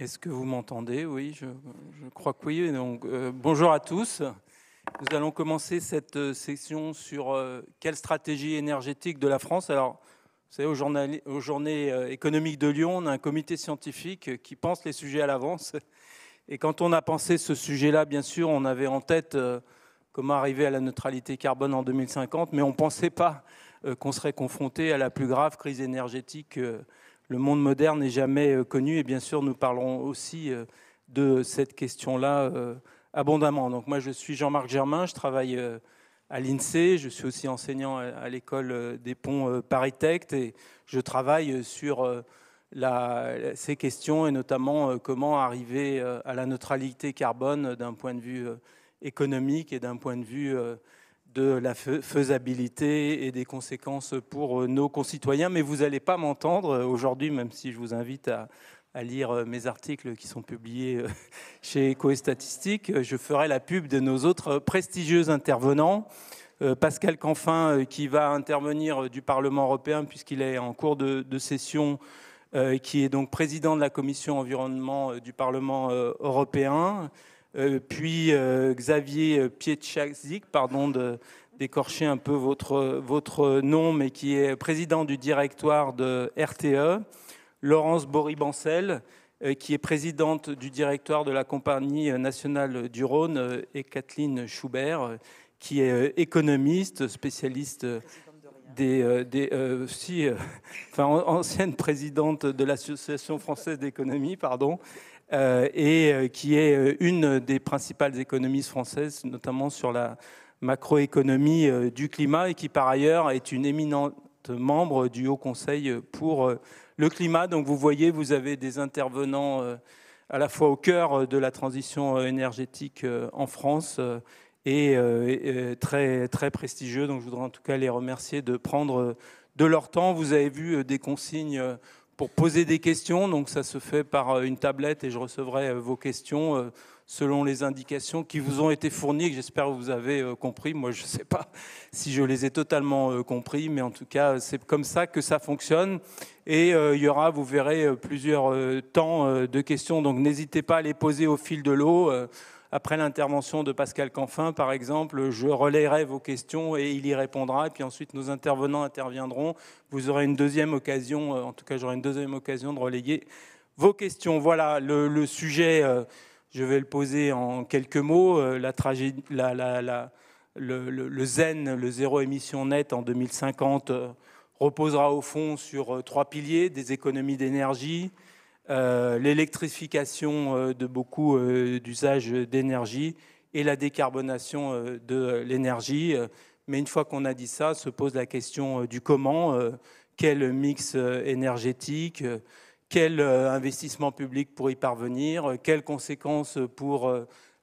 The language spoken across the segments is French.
Est-ce que vous m'entendez? Oui, je, crois que oui. Donc, euh, bonjour à tous. Nous allons commencer cette euh, session sur euh, quelle stratégie énergétique de la France? Alors, vous savez, aux journées, aux journées économiques de Lyon, on a un comité scientifique qui pense les sujets à l'avance. Et quand on a pensé ce sujet-là, bien sûr, on avait en tête comment arriver à la neutralité carbone en 2050, mais on ne pensait pas qu'on serait confronté à la plus grave crise énergétique le monde moderne n'est jamais euh, connu. Et bien sûr, nous parlerons aussi euh, de cette question-là euh, abondamment. Donc moi, je suis Jean-Marc Germain, je travaille à l'INSEE, je suis aussi enseignant à l'école des ponts Paris Tech et je travaille sur ces questions et notamment comment arriver à la neutralité carbone d'un point de vue économique et d'un point de vue de la faisabilité et des conséquences pour euh, nos concitoyens. Mais vous n'allez pas m'entendre euh, aujourd'hui, même si je vous invite à, lire euh, mes articles qui sont publiés chez Eco. Je ferai la pub de nos autres prestigieux intervenants. Pascal Canfin, qui va intervenir du Parlement européen, puisqu'il est en cours de, session, qui est donc président de la commission environnement du Parlement européen. Euh, puis euh, Xavier Pietchazik, pardon d'écorcher un peu votre, votre nom, mais qui est président du directoire de RTE, Laurence Boribancel, euh, qui est présidente du directoire de la Compagnie nationale du Rhône, et Kathleen Schubert, qui est économiste, spécialiste des, des si, ancienne présidente de l'Association française d'économie, pardon, et euh, qui est euh, une des principales économistes françaises, notamment sur la macroéconomie du climat, et qui par ailleurs est une éminente membre du Haut Conseil pour le climat. Donc vous voyez, vous avez des intervenants à la fois au cœur de la transition énergétique en France et très, très prestigieux. Donc je voudrais en tout cas les remercier de prendre de leur temps. Vous avez vu des consignes pour poser des questions. Donc ça se fait par euh, une tablette et je recevrai euh, vos questions euh, selon les indications qui vous ont été fournies, j'espère que vous avez compris. Moi, je ne sais pas si je les ai totalement compris, mais en tout cas, c'est comme ça que ça fonctionne. Et il y aura, vous verrez, plusieurs temps de questions. Donc n'hésitez pas à les poser au fil de l'eau. Après l'intervention de Pascal Canfin, par exemple, je relayerai vos questions et il y répondra. Et puis ensuite, nos intervenants interviendront. Vous aurez une deuxième occasion, euh, en tout cas, j'aurai une deuxième occasion de relayer vos questions. Voilà, le, sujet, euh, je vais le poser en quelques mots. Euh, la tragédie, le, zen, le zéro émission net en 2050, reposera au fond sur trois piliers des économies d'énergie, euh, l'électrification euh, de beaucoup euh, d'usages d'énergie et la décarbonation de l'énergie. Mais une fois qu'on a dit ça, se pose la question du comment, quel mix énergétique, quel investissement public pour y parvenir, quelles conséquences pour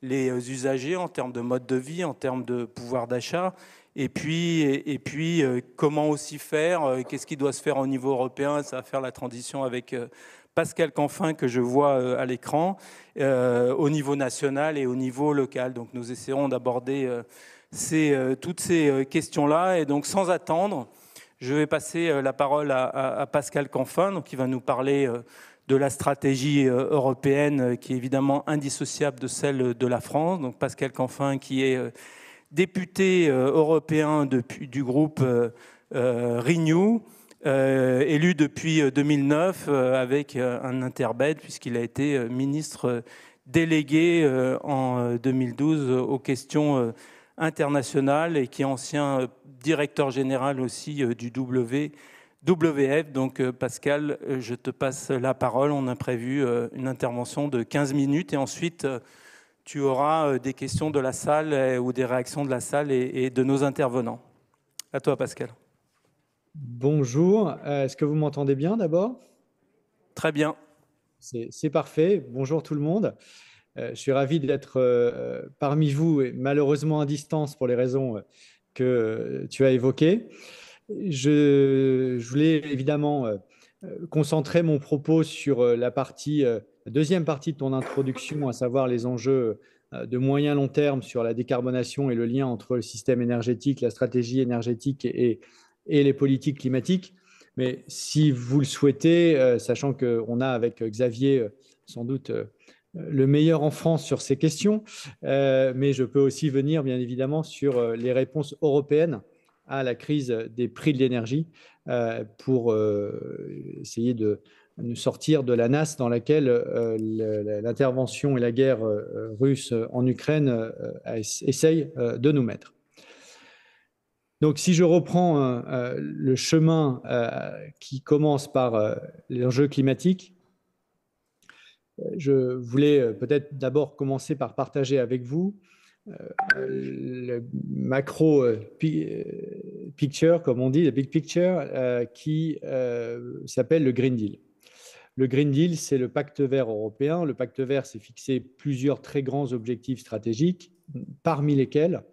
les usagers en termes de mode de vie, en termes de pouvoir d'achat. Et puis, et puis comment aussi faire Qu'est-ce qui doit se faire au niveau européen? Ça va faire la transition avec Pascal Canfin que je vois euh, à l'écran, euh, au niveau national et au niveau local. Donc nous essaierons d'aborder euh, toutes ces questions-là. Et donc sans attendre, je vais passer la parole à, Pascal Canfin, qui va nous parler de la stratégie européenne qui est évidemment indissociable de celle de la France. Donc Pascal Canfin qui est député européen du groupe Renew, euh, élu depuis 2009 euh, euh, avec un interbed puisqu'il a été ministre délégué en 2012 aux questions internationales et qui est ancien directeur général aussi du WWF. Donc Pascal, je te passe la parole. On a prévu une intervention de 15 minutes et ensuite tu auras des questions de la salle ou des réactions de la salle et de nos intervenants. À toi Pascal. Bonjour, euh, est-ce que vous m'entendez bien d'abord? Très bien. C'est parfait. Bonjour tout le monde. Euh, je suis ravi d'être euh, parmi vous, et malheureusement à distance pour les raisons que tu as évoquées. Je, voulais évidemment concentrer mon propos sur la partie, deuxième partie de ton introduction, à savoir les enjeux de moyen long terme sur la décarbonation et le lien entre le système énergétique, la stratégie énergétique et, et les politiques climatiques. Mais si vous le souhaitez, sachant qu'on a avec Xavier sans doute le meilleur en France sur ces questions, mais je peux aussi venir bien évidemment sur les réponses européennes à la crise des prix de l'énergie pour essayer de nous sortir de la nasse dans laquelle l'intervention et la guerre russe en Ukraine essayent de nous mettre. Donc, si je reprends le chemin qui commence par l'enjeu climatique, je voulais peut-être d'abord commencer par partager avec vous le macro picture, comme on dit, le big picture, qui s'appelle le Green Deal. Le Green Deal, c'est le pacte vert européen. Le pacte vert s'est fixé plusieurs très grands objectifs stratégiques, parmi lesquels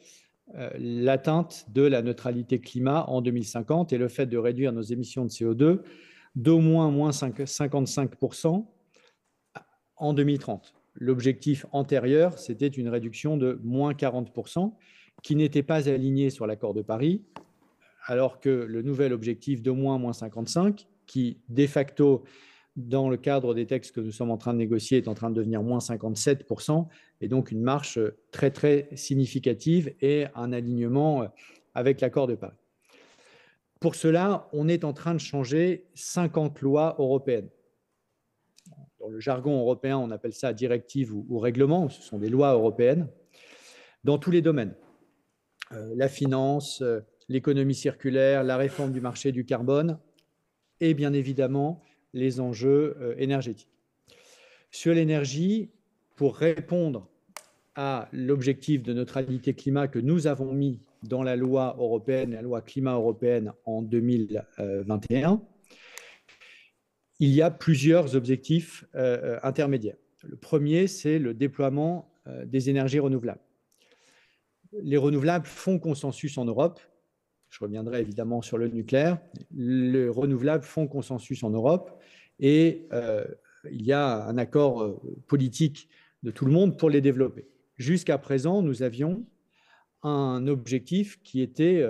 l'atteinte de la neutralité climat en 2050 et le fait de réduire nos émissions de CO2 d'au moins moins 55% en 2030. L'objectif antérieur, c'était une réduction de moins 40%, qui n'était pas aligné sur l'accord de Paris, alors que le nouvel objectif de moins moins 55, qui de facto, dans le cadre des textes que nous sommes en train de négocier, est en train de devenir moins 57%, et donc une marche très très significative et un alignement avec l'accord de Paris. Pour cela, on est en train de changer 50 lois européennes dans le jargon européen, on appelle ça directive ou, règlement, ce sont des lois européennes, dans tous les domaines. Euh, la finance, euh, l'économie circulaire, la réforme du marché du carbone et bien évidemment les enjeux euh, énergétiques. Sur l'énergie, pour répondre à l'objectif de neutralité climat que nous avons mis dans la loi européenne, la loi climat européenne en 2021, il y a plusieurs objectifs euh, euh, intermédiaires. Le premier, c'est le déploiement euh, des énergies renouvelables. Les renouvelables font consensus en Europe. Je reviendrai évidemment sur le nucléaire. Les renouvelables font consensus en Europe et il y a un accord politique de tout le monde pour les développer. Jusqu'à présent, nous avions un objectif qui était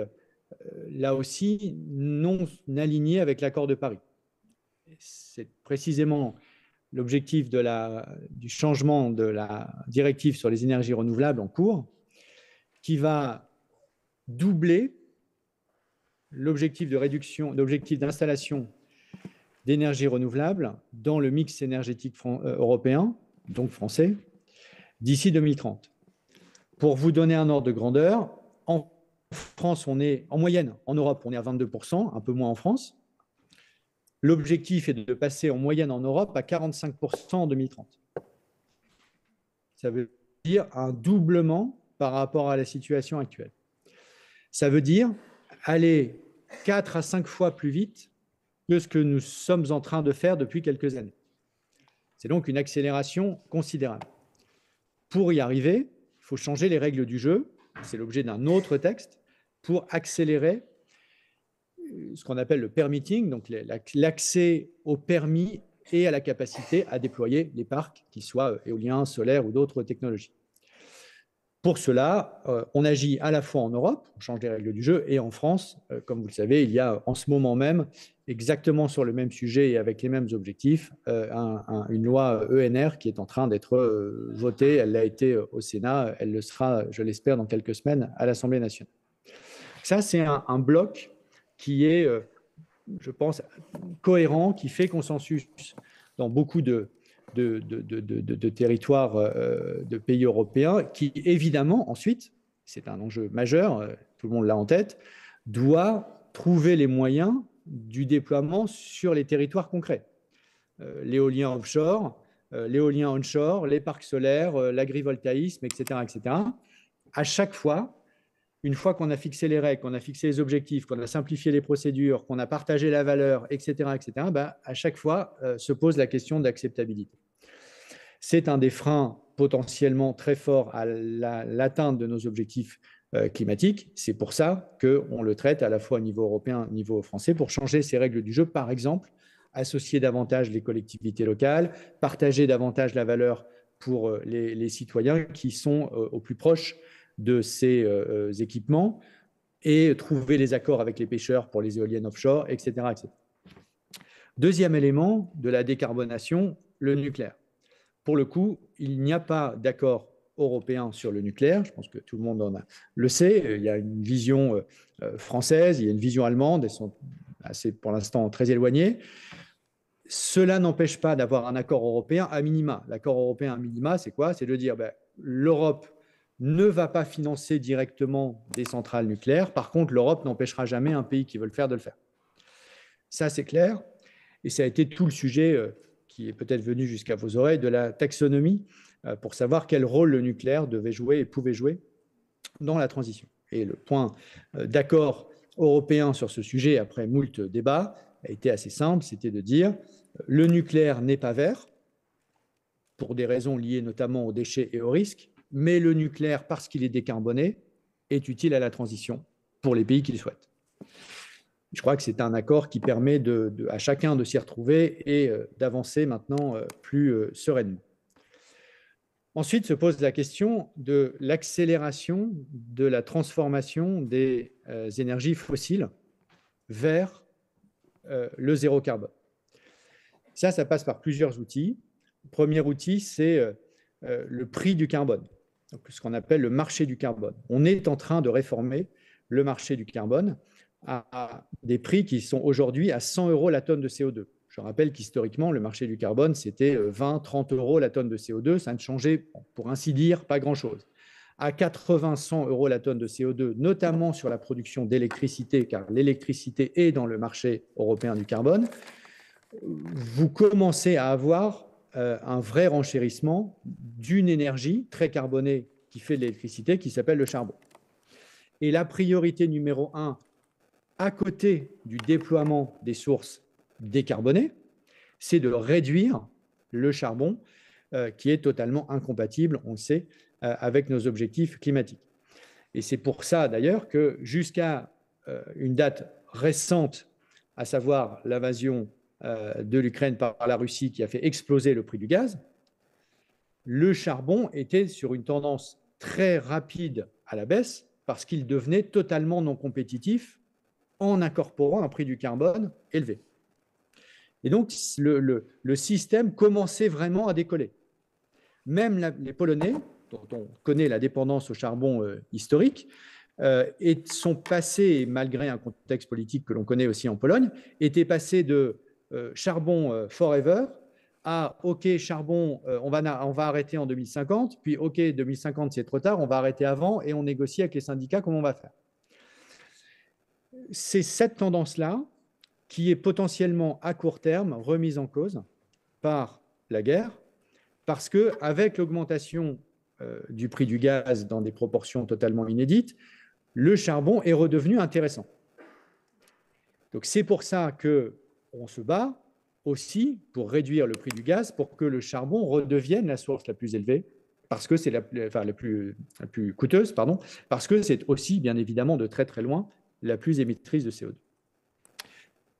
là aussi non aligné avec l'accord de Paris c'est précisément l'objectif du changement de la directive sur les énergies renouvelables en cours, qui va doubler l'objectif de réduction, l'objectif d'installation d'énergie renouvelable dans le mix énergétique euh, européen, donc français, d'ici 2030. Pour vous donner un ordre de grandeur, en France, on est en moyenne, en Europe, on est à 22%, un peu moins en France. L'objectif est de passer en moyenne en Europe à 45% en 2030. Ça veut dire un doublement par rapport à la situation actuelle. Ça veut dire aller 4 à 5 fois plus vite que ce que nous sommes en train de faire depuis quelques années. C'est donc une accélération considérable. Pour y arriver, il faut changer les règles du jeu, c'est l'objet d'un autre texte, pour accélérer ce qu'on appelle le permitting, donc l'accès au permis et à la capacité à déployer les parcs, qu'ils soient éoliens, solaires ou d'autres technologies. Pour cela, euh, on agit à la fois en Europe, on change les règles du jeu, et en France, euh, comme vous le savez, il y a en ce moment même, exactement sur le même sujet et avec les mêmes objectifs, euh, une loi ENR qui est en train d'être votée. Elle l'a été au Sénat, elle le sera, je l'espère, dans quelques semaines à l'Assemblée nationale. Ça, c'est un bloc qui est, je pense, cohérent, qui fait consensus dans beaucoup de, de, de, territoires euh, de pays européens, qui évidemment, ensuite, c'est un enjeu majeur, euh, tout le monde l'a en tête, doit trouver les moyens du déploiement sur les territoires concrets. L'éolien offshore, l'éolien onshore, les parcs solaires, l'agrivoltaïsme, etc., etc. À chaque fois, une fois qu'on a fixé les règles, qu'on a fixé les objectifs, qu'on a simplifié les procédures, qu'on a partagé la valeur, etc., etc., bah, à chaque fois euh, se pose la question d'acceptabilité. C'est un des freins potentiellement très forts à l'atteinte de nos objectifs euh, climatiques. C'est pour ça qu'on le traite à la fois au niveau européen, au niveau français, pour changer ces règles du jeu, par exemple, associer davantage les collectivités locales, partager davantage la valeur pour euh, les, citoyens qui sont au plus proche de ces euh, équipements et trouver les accords avec les pêcheurs pour les éoliennes offshore, etc. etc. Deuxième élément de la décarbonation, le nucléaire. Pour le coup, il n'y a pas d'accord européen sur le nucléaire. Je pense que tout le monde en a, le sait. Il y a une vision euh, française, il y a une vision allemande. Elles sont assez, pour l'instant, très éloignées. Cela n'empêche pas d'avoir un accord européen à minima. L'accord européen à minima, c'est quoi? C'est de dire ben, l'Europe ne va pas financer directement des centrales nucléaires. Par contre, l'Europe n'empêchera jamais un pays qui veut le faire de le faire. Ça, c'est clair. Et ça a été tout le sujet euh, qui est peut-être venu jusqu'à vos oreilles de la taxonomie euh, pour savoir quel rôle le nucléaire devait jouer et pouvait jouer dans la transition. Et le point euh, d'accord européen sur ce sujet, après moult débats, a été assez simple, c'était de dire le nucléaire n'est pas vert, pour des raisons liées notamment aux déchets et aux risques, mais le nucléaire, parce qu'il est décarboné, est utile à la transition pour les pays qui le souhaitent. Je crois que c'est un accord qui permet à chacun de s'y retrouver et euh, d'avancer maintenant euh, plus euh, sereinement. Ensuite se pose la question de l'accélération de la transformation des énergies fossiles vers le zéro carbone. Ça, ça passe par plusieurs outils. Le premier outil, c'est le prix du carbone, ce qu'on appelle le marché du carbone. On est en train de réformer le marché du carbone à des prix qui sont aujourd'hui à 100 euros la tonne de CO2. Je rappelle qu'historiquement, le marché du carbone, c'était 20, euh, 30 euros la tonne de CO2. Ça ne changeait, pour ainsi dire, pas grand-chose. À 80, 100 euros la tonne de CO2, notamment sur la production d'électricité, car l'électricité est dans le marché européen du carbone, vous commencez à avoir euh, un vrai renchérissement d'une énergie très carbonée qui fait de l'électricité, qui s'appelle le charbon. Et la priorité numéro un à côté du déploiement des sources décarbonées, c'est de réduire le charbon euh, qui est totalement incompatible, on le sait, euh, avec nos objectifs climatiques. Et c'est pour ça d'ailleurs que jusqu'à euh, une date récente, à savoir l'invasion de l'Ukraine par la Russie qui a fait exploser le prix du gaz, le charbon était sur une tendance très rapide à la baisse parce qu'il devenait totalement non compétitif en incorporant un prix du carbone élevé. Et donc, le, système commençait vraiment à décoller. Même les Polonais, dont on connaît la dépendance au charbon euh, historique, euh, et sont passés, malgré un contexte politique que l'on connaît aussi en Pologne, étaient passés de euh, charbon forever à OK, charbon, on, va, on va arrêter en 2050, puis OK, 2050 c'est trop tard, on va arrêter avant et on négocie avec les syndicats comment on va faire c'est cette tendance-là qui est potentiellement à court terme remise en cause par la guerre, parce que avec l'augmentation euh, du prix du gaz dans des proportions totalement inédites, le charbon est redevenu intéressant. Donc c'est pour ça que on se bat aussi pour réduire le prix du gaz, pour que le charbon redevienne la source la plus élevée, parce que c'est la, la, plus, la plus coûteuse, pardon, parce que c'est aussi bien évidemment de très très loin la plus émettrice de CO2.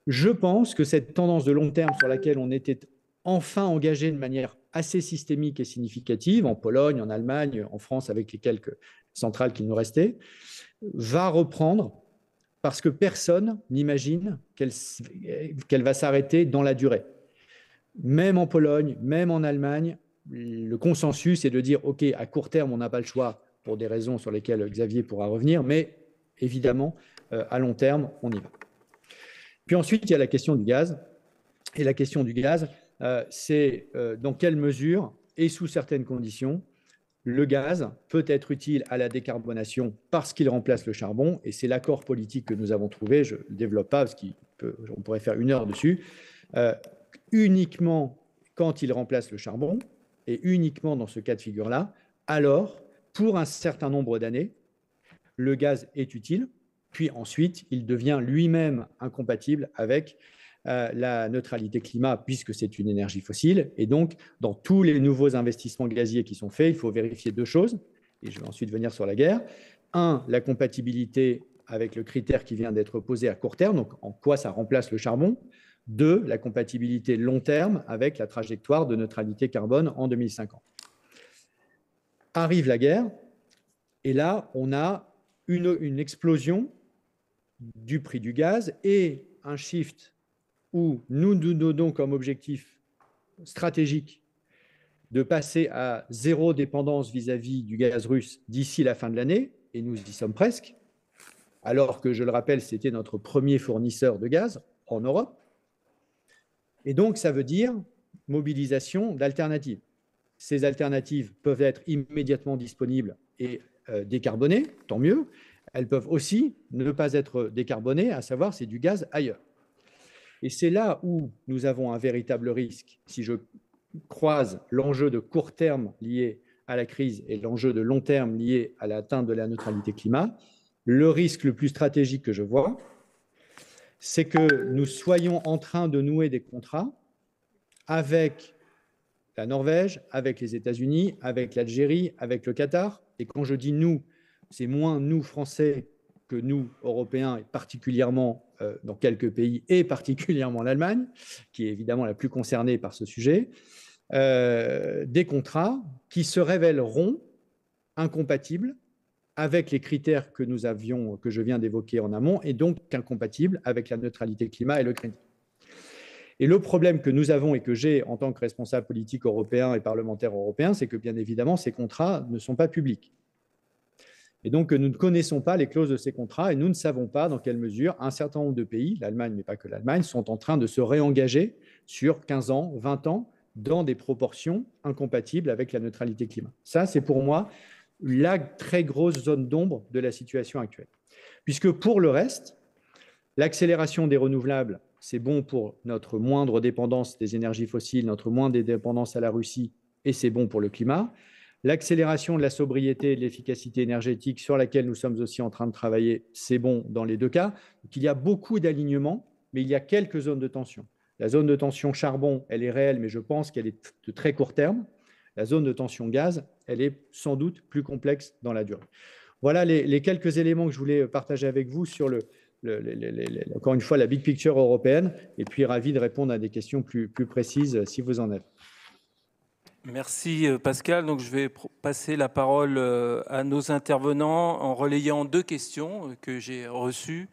Je pense que cette tendance de long terme sur laquelle on était enfin engagé de manière assez systémique et significative, en Pologne, en Allemagne, en France, avec les quelques centrales qui nous restaient, va reprendre parce que personne n'imagine qu'elle va s'arrêter dans la durée. Même en Pologne, même en Allemagne, le consensus est de dire, OK, à court terme, on n'a pas le choix pour des raisons sur lesquelles Xavier pourra revenir, mais évidemment, à long terme, on y va. Puis ensuite, il y a la question du gaz. Et la question du gaz, euh, c'est euh, dans quelle mesure et sous certaines conditions, le gaz peut être utile à la décarbonation parce qu'il remplace le charbon. Et c'est l'accord politique que nous avqu'on trouvé, je ne le développe pas parce qu'on pourrait faire une heure dessus, uniquement quand il remplace le charbon et uniquement dans ce cas de figure-là, alors, pour un certain nombre d'années, le gaz est utile puis ensuite, il devient lui-même incompatible avec euh, la neutralité climat, puisque c'est une énergie fossile. Et donc, dans tous les nouveaux investissements gaziers qui sont faits, il faut vérifier deux choses, et je vais ensuite venir sur la guerre. Un, la compatibilité avec le critère qui vient d'être posé à court terme, donc en quoi ça remplace le charbon. Deux, la compatibilité long terme avec la trajectoire de neutralité carbone en 2050. Arrive la guerre, et là, on a une, une explosion du prix du gaz et un shift où nous nous donnons comme objectif stratégique de passer à zéro dépendance vis-à-vis du gaz russe d'ici la fin de l'année, et nous y sommes presque, alors que, je le rappelle, c'était notre premier fournisseur de gaz en Europe. Et donc, ça veut dire mobilisation d'alternatives. Ces alternatives peuvent être immédiatement disponibles et euh, décarbonées, tant mieux. Elles peuvent aussi ne pas être décarbonées, à savoir c'est du gaz ailleurs. Et c'est là où nous avons un véritable risque. Si je croise l'enjeu de court terme lié à la crise et l'enjeu de long terme lié à l'atteinte de la neutralité climat, le risque le plus stratégique que je vois, c'est que nous soyons en train de nouer des contrats avec la Norvège, avec les États-Unis, avec l'Algérie, avec le Qatar. Et quand je dis nous, c'est moins nous, Français, que nous, Européens, et particulièrement euh, dans quelques pays, et particulièrement l'Allemagne, qui est évidemment la plus concernée par ce sujet, euh, des contrats qui se révéleront incompatibles avec les critères que nous avions, que je viens d'évoquer en amont, et donc incompatibles avec la neutralité climat et le crédit. Et le problème que nous avons et que j'ai en tant que responsable politique européen et parlementaire européen, c'est que bien évidemment, ces contrats ne sont pas publics. Et donc, nous ne connaissons pas les clauses de ces contrats et nous ne savons pas dans quelle mesure un certain nombre de pays, l'Allemagne, mais pas que l'Allemagne, sont en train de se réengager sur 15 ans, 20 ans, dans des proportions incompatibles avec la neutralité climat. Ça, c'est pour moi la très grosse zone d'ombre de la situation actuelle. Puisque pour le reste, l'accélération des renouvelables, c'est bon pour notre moindre dépendance des énergies fossiles, notre moindre dépendance à la Russie, et c'est bon pour le climat. L'accélération de la sobriété et de l'efficacité énergétique sur laquelle nous sommes aussi en train de travailler, c'est bon dans les deux cas. Il y a beaucoup d'alignements, mais il y a quelques zones de tension. La zone de tension charbon, elle est réelle, mais je pense qu'elle est de très court terme. La zone de tension gaz, elle est sans doute plus complexe dans la durée. Voilà les, quelques éléments que je voulais partager avec vous sur le, encore une fois, la big picture européenne, et puis ravi de répondre à des questions plus, plus précises si vous en avez. Merci euh, Pascal. Donc je vais passer la parole euh, à nos intervenants en relayant deux questions euh, que j'ai reçues,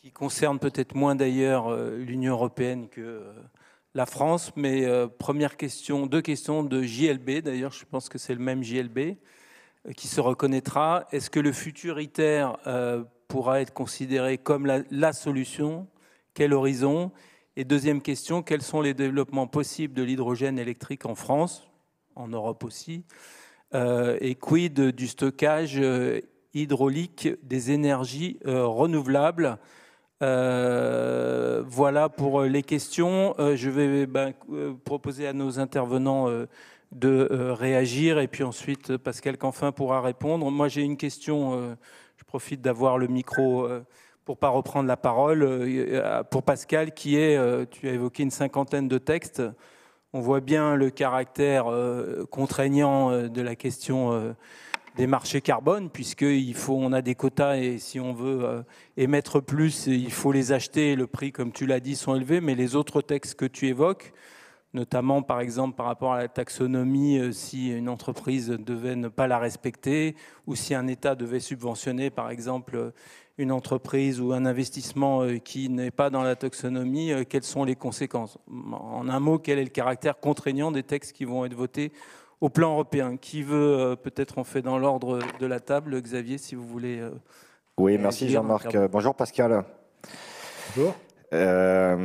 qui concernent peut-être moins d'ailleurs l'Union européenne que la France. Mais première question, deux questions de JLB. D'ailleurs, je pense que c'est le même JLB qui se reconnaîtra. Est-ce que le futur ITER pourra être considéré comme la, solution? Quel horizon? Et deuxième question, quels sont les développements possibles de l'hydrogène électrique en France, en Europe aussi euh, Et quid du stockage euh, hydraulique des énergies euh, renouvelables? Voilà pour les questions. je vais ben, proposer à nos intervenants de réagir et puis ensuite Pascal Canfin pourra répondre. Moi j'ai une question profite d'avoir le micro pour pas reprendre la parole. Euh, pour Pascal, qui est, euh, tu as évoqué une cinquantaine de textes. On voit bien le caractère contraignant de la question des marchés carbone, puisqu'il faut, on a des quotas et si on veut émettre plus, il faut les acheter. Le prix, comme tu l'as dit, sont élevés. Mais les autres textes que tu évoques, notamment par exemple par rapport à la taxonomie, euh, si une entreprise devait ne pas la respecter ou si un État devait subventionner par exemple une entreprise ou un investissement euh, qui n'est pas dans la taxonomie, euh, quelles sont les conséquences? En un mot, quel est le caractère contraignant des textes qui vont être votés au plan européen? Qui veut, peut-être on fait dans l'ordre de la table, Xavier, si vous voulez. Oui, merci Jean-Marc. Bonjour Pascal. Bonjour. Euh,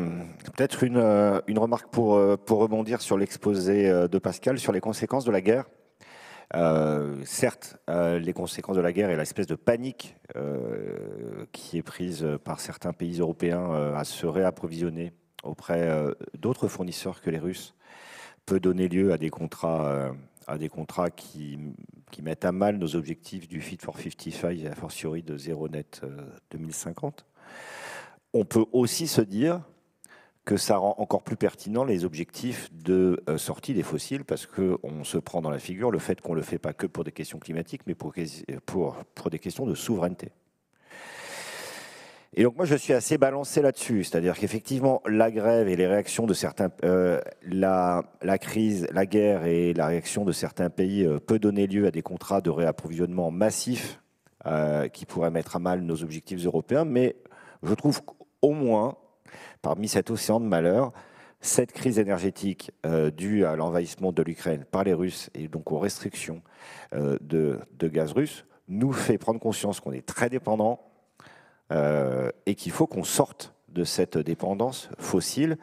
peut-être une, euh, une, remarque pour, euh, pour rebondir sur l'exposé de Pascal sur les conséquences de la guerre. Certes, les conséquences de la guerre et l'espèce de panique qui est prise par certains pays européens à se réapprovisionner auprès d'autres fournisseurs que les Russes peut donner lieu à des contrats, qui, mettent à mal nos objectifs du Fit for 55 et a fortiori de zéro net 2050 on peut aussi se dire que ça rend encore plus pertinent les objectifs de euh, sortie des fossiles parce qu'on se prend dans la figure le fait qu'on ne le fait pas que pour des questions climatiques, mais pour, des questions de souveraineté. Et donc moi je suis assez balancé là-dessus, c'est-à-dire qu'effectivement la grève et les réactions de certains, euh, la, crise, la guerre et la réaction de certains pays euh, peut donner lieu à des contrats de réapprovisionnement massifs qui pourraient mettre à mal nos objectifs européens, mais je trouve au moins parmi cet océan de malheur, cette crise énergétique euh, due à l'envahissement de l'Ukraine par les Russes et donc aux restrictions euh, de, gaz russe nous fait prendre conscience qu'on est très dépendant euh, et qu'il faut qu'on sorte de cette dépendance fossile.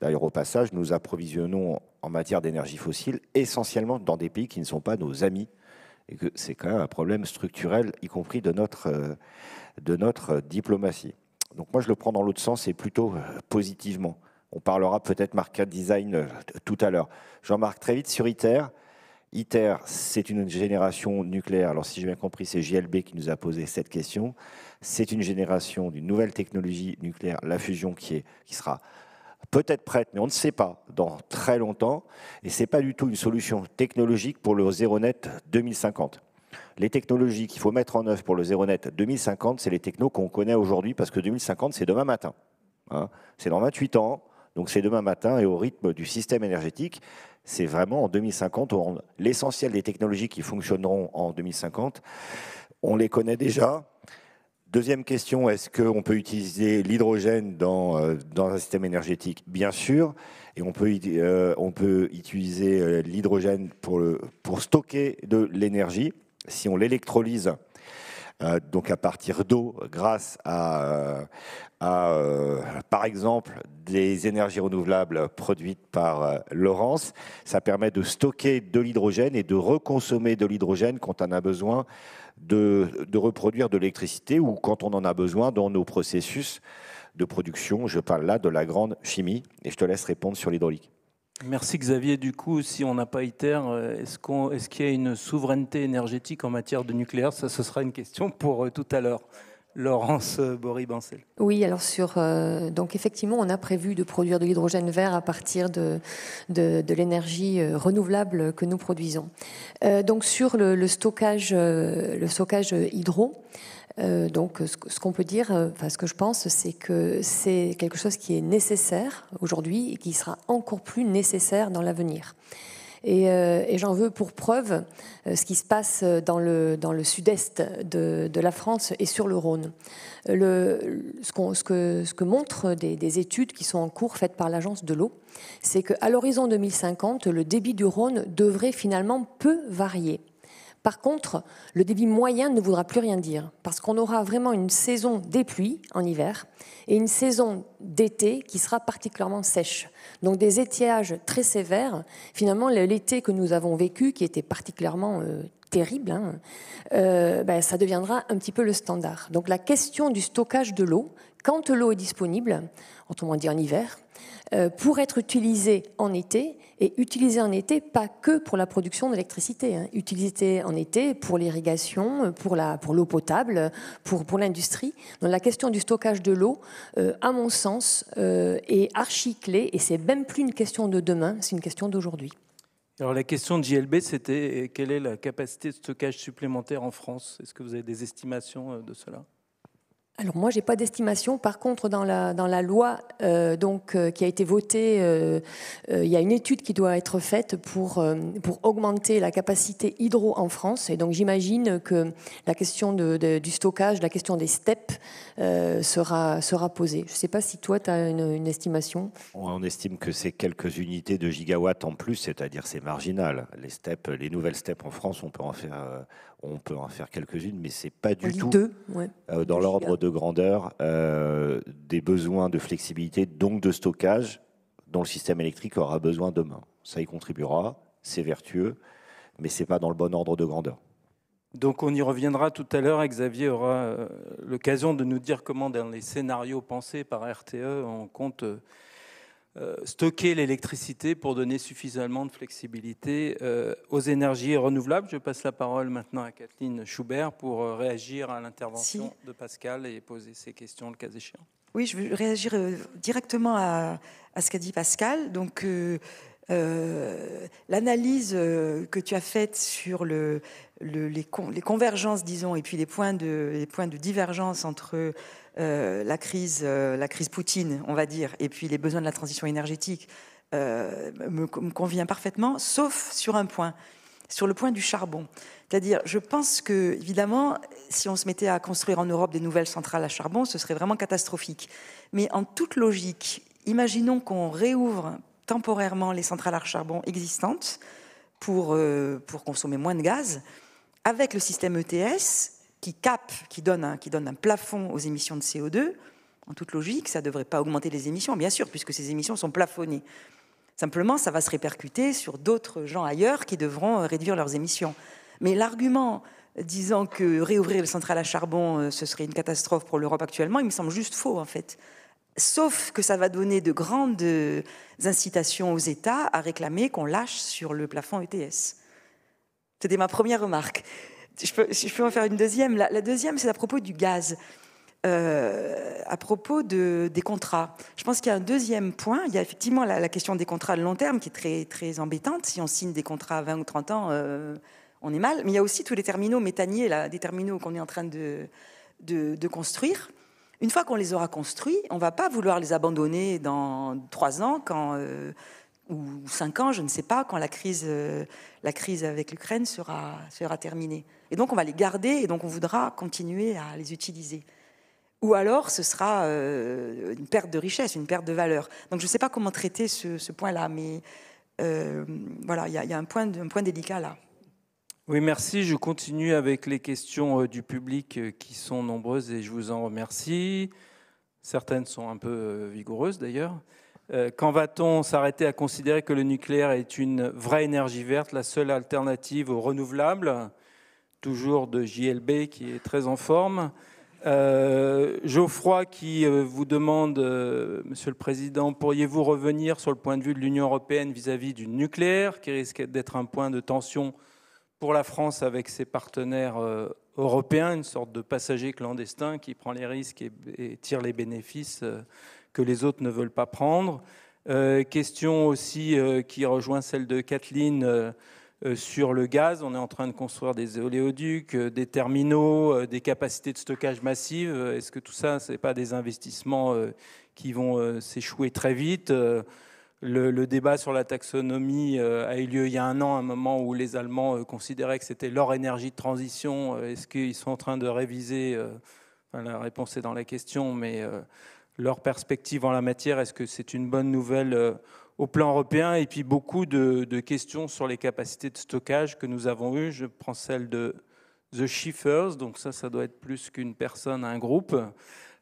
D'ailleurs, au passage, nous approvisionnons en matière d'énergie fossile essentiellement dans des pays qui ne sont pas nos amis et que c'est quand même un problème structurel, y compris de notre, de notre diplomatie. Donc moi, je le prends dans l'autre sens et plutôt positivement. On parlera peut-être market design euh, tout à l'heure. Jean-Marc, très vite sur ITER. ITER, c'est une génération nucléaire. Alors, si j'ai bien compris, c'est JLB qui nous a posé cette question. C'est une génération d'une nouvelle technologie nucléaire, la fusion, qui, qui sera peut-être prête, mais on ne sait pas, dans très longtemps. Et ce n'est pas du tout une solution technologique pour le zéro net 2050. Les technologies qu'il faut mettre en œuvre pour le zéro net 2050, c'est les technos qu'on connaît aujourd'hui, parce que 2050, c'est demain matin. Hein. c'est dans 28 ans. Donc c'est demain matin et au rythme du système énergétique, c'est vraiment en 2050, l'essentiel des technologies qui fonctionneront en 2050, on les connaît déjà. Deuxième question, est-ce qu'on peut utiliser l'hydrogène dans, euh, un système énergétique? Bien sûr, et on peut, euh, utiliser euh, l'hydrogène pour, pour stocker de l'énergie si on l'électrolyse euh, donc à partir d'eau, grâce à, euh, par exemple, des énergies renouvelables produites par euh, Laurence. Ça permet de stocker de l'hydrogène et de reconsommer de l'hydrogène quand on a besoin de, de reproduire de l'électricité ou quand on en a besoin dans nos processus de production. Je parle là de la grande chimie et je te laisse répondre sur l'hydraulique. Merci Xavier. Du coup, si on n'a pas ITER, euh, est-ce qu'il y a une souveraineté énergétique en matière de nucléaire? Ça, ce sera une question pour euh, tout à l'heure. Laurence euh, Bory-Bancel. Oui, alors sur donc effectivement, on a prévu de produire de l'hydrogène vert à partir de l'énergie renouvelable que nous produisons. donc sur le stockage le stockage hydro. Euh, donc, ce qu'on peut dire, euh, enfin, ce que je pense, c'est que c'est quelque chose qui est nécessaire aujourd'hui et qui sera encore plus nécessaire dans l'avenir. Et, euh, j'en veux pour preuve ce qui se passe dans le, dans le sud-est de, de, la France et sur le Rhône. Ce, que, ce, que, montrent des, des, études qui sont en cours faites par l'Agence de l'eau, c'est qu'à l'horizon 2050, le débit du Rhône devrait finalement peu varier. Par contre, le débit moyen ne voudra plus rien dire, parce qu'on aura vraiment une saison des pluies en hiver et une saison d'été qui sera particulièrement sèche. Donc des étiages très sévères. Finalement, l'été que nous avons vécu, qui était particulièrement euh, terrible, hein, euh, ben, ça deviendra un petit peu le standard. Donc la question du stockage de l'eau, quand l'eau est disponible, autrement dit en hiver, euh, pour être utilisée en été, et utilisée en été pas que pour la production d'électricité, hein, utilisée en été pour l'irrigation, pour l'eau potable, pour, l'industrie. Donc la question du stockage de l'eau, euh, à mon sens, euh, est archi clé, et c'est même plus une question de demain, c'est une question d'aujourd'hui. Alors la question de JLB, c'était quelle est la capacité de stockage supplémentaire en France? Est-ce que vous avez des estimations de cela? Alors moi, j'ai pas d'estimation. Par contre, dans la dans la loi euh, donc euh, qui a été votée, euh, il y a une étude qui doit être faite pour pour augmenter la capacité hydro en France. Et donc j'imagine que la question du stockage, la question des steppes sera sera posée. Je ne sais pas si toi tu as une, estimation. On estime que c'est quelques unités de gigawatts en plus, c'est-à-dire c'est marginal. Les steppes, les nouvelles steppes en France, on peut en faire on peut en faire quelques-unes, mais c'est pas du tout euh, dans l'ordre de grandeur euh, des besoins de flexibilité, donc de stockage, dont le système électrique aura besoin demain. Ça y contribuera, c'est vertueux, mais c'est pas dans le bon ordre de grandeur. Donc on y reviendra tout à l'heure. Xavier aura euh, l'occasion de nous dire comment, dans les scénarios pensés par RTE, on compte euh, stocker l'électricité pour donner suffisamment de flexibilité euh, aux énergies renouvelables. Je passe la parole maintenant à Kathleen Schubert pour euh, réagir à l'intervention de Pascal et poser ses questions le cas échéant. Oui, je veux réagir directement à, ce qu'a dit Pascal. Donc, l'analyse que tu as faite sur le, les, convergences, disons, et puis les points de, points divergence entre euh, la, crise, euh, la crise Poutine, on va dire, et puis les besoins de la transition énergétique, euh, me, convient parfaitement, sauf sur un point sur le point du charbon. C'est-à-dire, je pense que, évidemment, si on se mettait à construire en Europe des nouvelles centrales à charbon, ce serait vraiment catastrophique. Mais en toute logique, imaginons qu'on réouvre temporairement les centrales à charbon existantes pour consommer moins de gaz, avec le système ETS qui capte, qui donne, un, qui donne un plafond aux émissions de CO2. En toute logique, ça ne devrait pas augmenter les émissions, bien sûr, puisque ces émissions sont plafonnées. Simplement, ça va se répercuter sur d'autres gens ailleurs qui devront euh, réduire leurs émissions. Mais l'argument disant que réouvrir les centrales à charbon, euh, ce serait une catastrophe pour l'Europe actuellement, il me semble juste faux, en fait. Sauf que ça va donner de grandes incitations aux États à réclamer qu'on lâche sur le plafond ETS. C'était ma première remarque. Je peux, en faire une deuxième. La, deuxième, c'est à propos du gaz. Euh, à propos de, des contrats. Je pense qu'il y a un deuxième point. Il y a effectivement la, question des contrats de long terme qui est très, très embêtante. Si on signe des contrats à 20 ou 30 ans, euh, on est mal. Mais il y a aussi tous les terminaux méthaniers, là, des terminaux qu'on est en train de, de construire. Une fois qu'on les aura construits, on ne va pas vouloir les abandonner dans trois ans quand, euh, ou cinq ans, je ne sais pas, quand la crise, euh, la crise avec l'Ukraine sera, sera terminée. Et donc on va les garder et donc on voudra continuer à les utiliser. Ou alors ce sera euh, une perte de richesse, une perte de valeur. Donc je ne sais pas comment traiter ce, point-là, mais voilà, il y, a un point, un point délicat là. Oui, merci. Je continue avec les questions euh, du public euh, qui sont nombreuses et je vous en remercie. Certaines sont un peu euh, vigoureuses d'ailleurs. Quand va-t-on s'arrêter à considérer que le nucléaire est une vraie énergie verte, la seule alternative aux renouvelables Toujours de JLB qui est très en forme. Geoffroy qui vous demande, Monsieur le Président, pourriez-vous revenir sur le point de vue de l'Union européenne vis-à-vis du nucléaire, qui risque d'être un point de tension pour la France avec ses partenaires euh, européens, une sorte de passager clandestin qui prend les risques et, tire les bénéfices euh, que les autres ne veulent pas prendre. Euh, question aussi qui rejoint celle de Kathleen sur le gaz. On est en train de construire des oléoducs, des terminaux, des capacités de stockage massives. Est-ce que tout ça, ce n'est pas des investissements qui vont s'échouer très vite? Le, débat sur la taxonomie euh, a eu lieu il y a un an, un moment où les Allemands euh, considéraient que c'était leur énergie de transition. Euh, est-ce qu'ils sont en train de réviser La réponse est dans la question, mais leur perspective en la matière, est-ce que c'est une bonne nouvelle au plan européen? Et puis beaucoup de, questions sur les capacités de stockage que nous avons eues. Je prends celle de The Shiffers, donc ça, ça doit être plus qu'une personne, un groupe.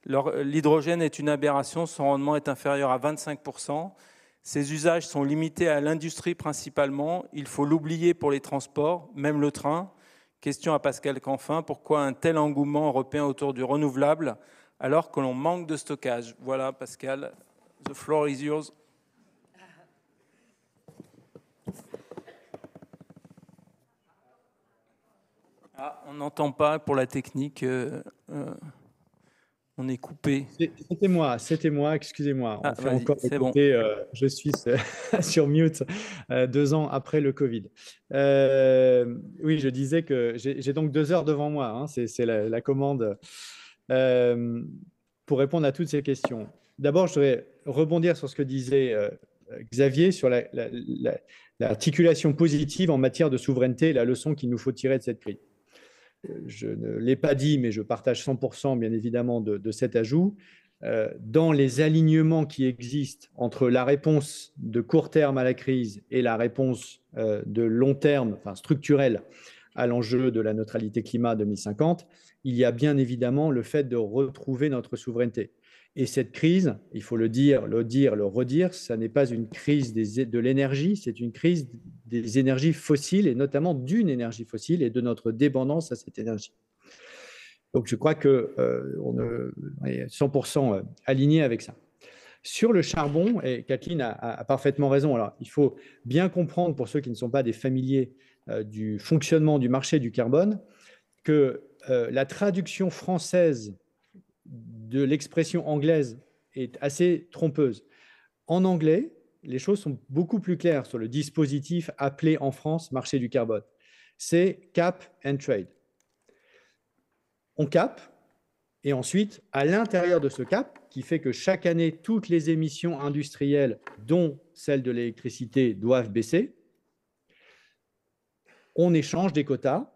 L'hydrogène est une aberration, son rendement est inférieur à 25% ces usages sont limités à l'industrie principalement. Il faut l'oublier pour les transports, même le train. Question à Pascal Canfin, pourquoi un tel engouement européen autour du renouvelable alors que l'on manque de stockage Voilà Pascal, the floor is yours. Ah, on n'entend pas pour la technique. Euh, euh, on est coupé. C'était moi, c'était moi, excusez-moi. Ah, encore euh, je suis sur mute deux ans après le Covid. Oui, je disais que j'ai donc deux heures devant moi. Hein, c'est la, commande pour répondre à toutes ces questions. D'abord, je voudrais rebondir sur ce que disait Xavier sur l'articulation positive en matière de souveraineté, la leçon qu'il nous faut tirer de cette crise je ne l'ai pas dit, mais je partage 100% bien évidemment de, cet ajout. Euh, dans les alignements qui existent entre la réponse de court terme à la crise et la réponse euh, de long terme, enfin structurelle, à l'enjeu de la neutralité climat 2050, il y a bien évidemment le fait de retrouver notre souveraineté. Et cette crise, il faut le dire, le dire, le redire, ça n'est pas une crise de l'énergie, c'est une crise des énergies fossiles et notamment d'une énergie fossile et de notre dépendance à cette énergie. Donc je crois que euh, on est 100% euh, aligné avec ça. Sur le charbon, et Kathleen a, parfaitement raison, alors il faut bien comprendre pour ceux qui ne sont pas des familiers euh, du fonctionnement du marché du carbone, que la traduction française de l'expression anglaise est assez trompeuse. En anglais, les choses sont beaucoup plus claires sur le dispositif appelé en France marché du carbone. C'est cap and trade. On cap, et ensuite, à l'intérieur de ce cap, qui fait que chaque année, toutes les émissions industrielles, dont celles de l'électricité, doivent baisser, on échange des quotas